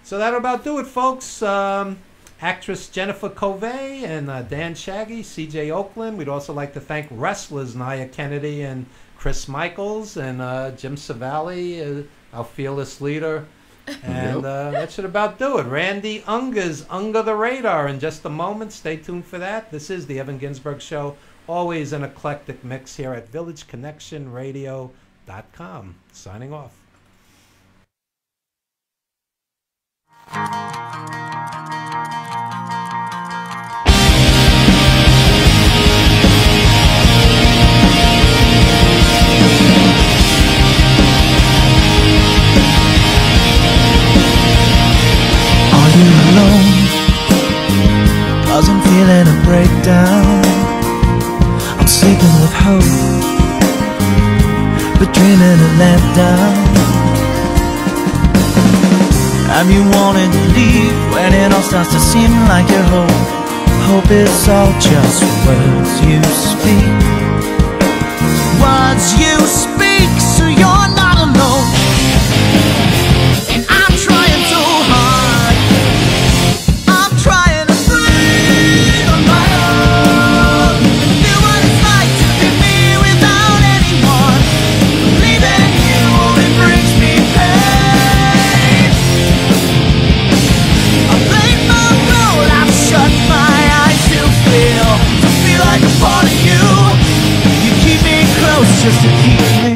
So that'll about do it, folks. Um, actress Jennifer Covey and uh, Dan Shaggy, C.J. Oakland. We'd also like to thank wrestlers Nia Kennedy and Chris Michaels and uh, Jim Savali, uh, our fearless leader. And Yep. uh, that should about do it. Randy Unger's Unger the Radar in just a moment. Stay tuned for that. This is the Evan Ginzburg Show. Always an eclectic mix here at VillageConnectionRadio.com. Signing off. Are you alone? Cause I'm feeling a breakdown. I'm sleeping with hope, but dreaming a letdown. Have you wanted to leave when it all starts to seem like your hope? Hope is all just words you speak. Words you speak, so you're not just to keep me.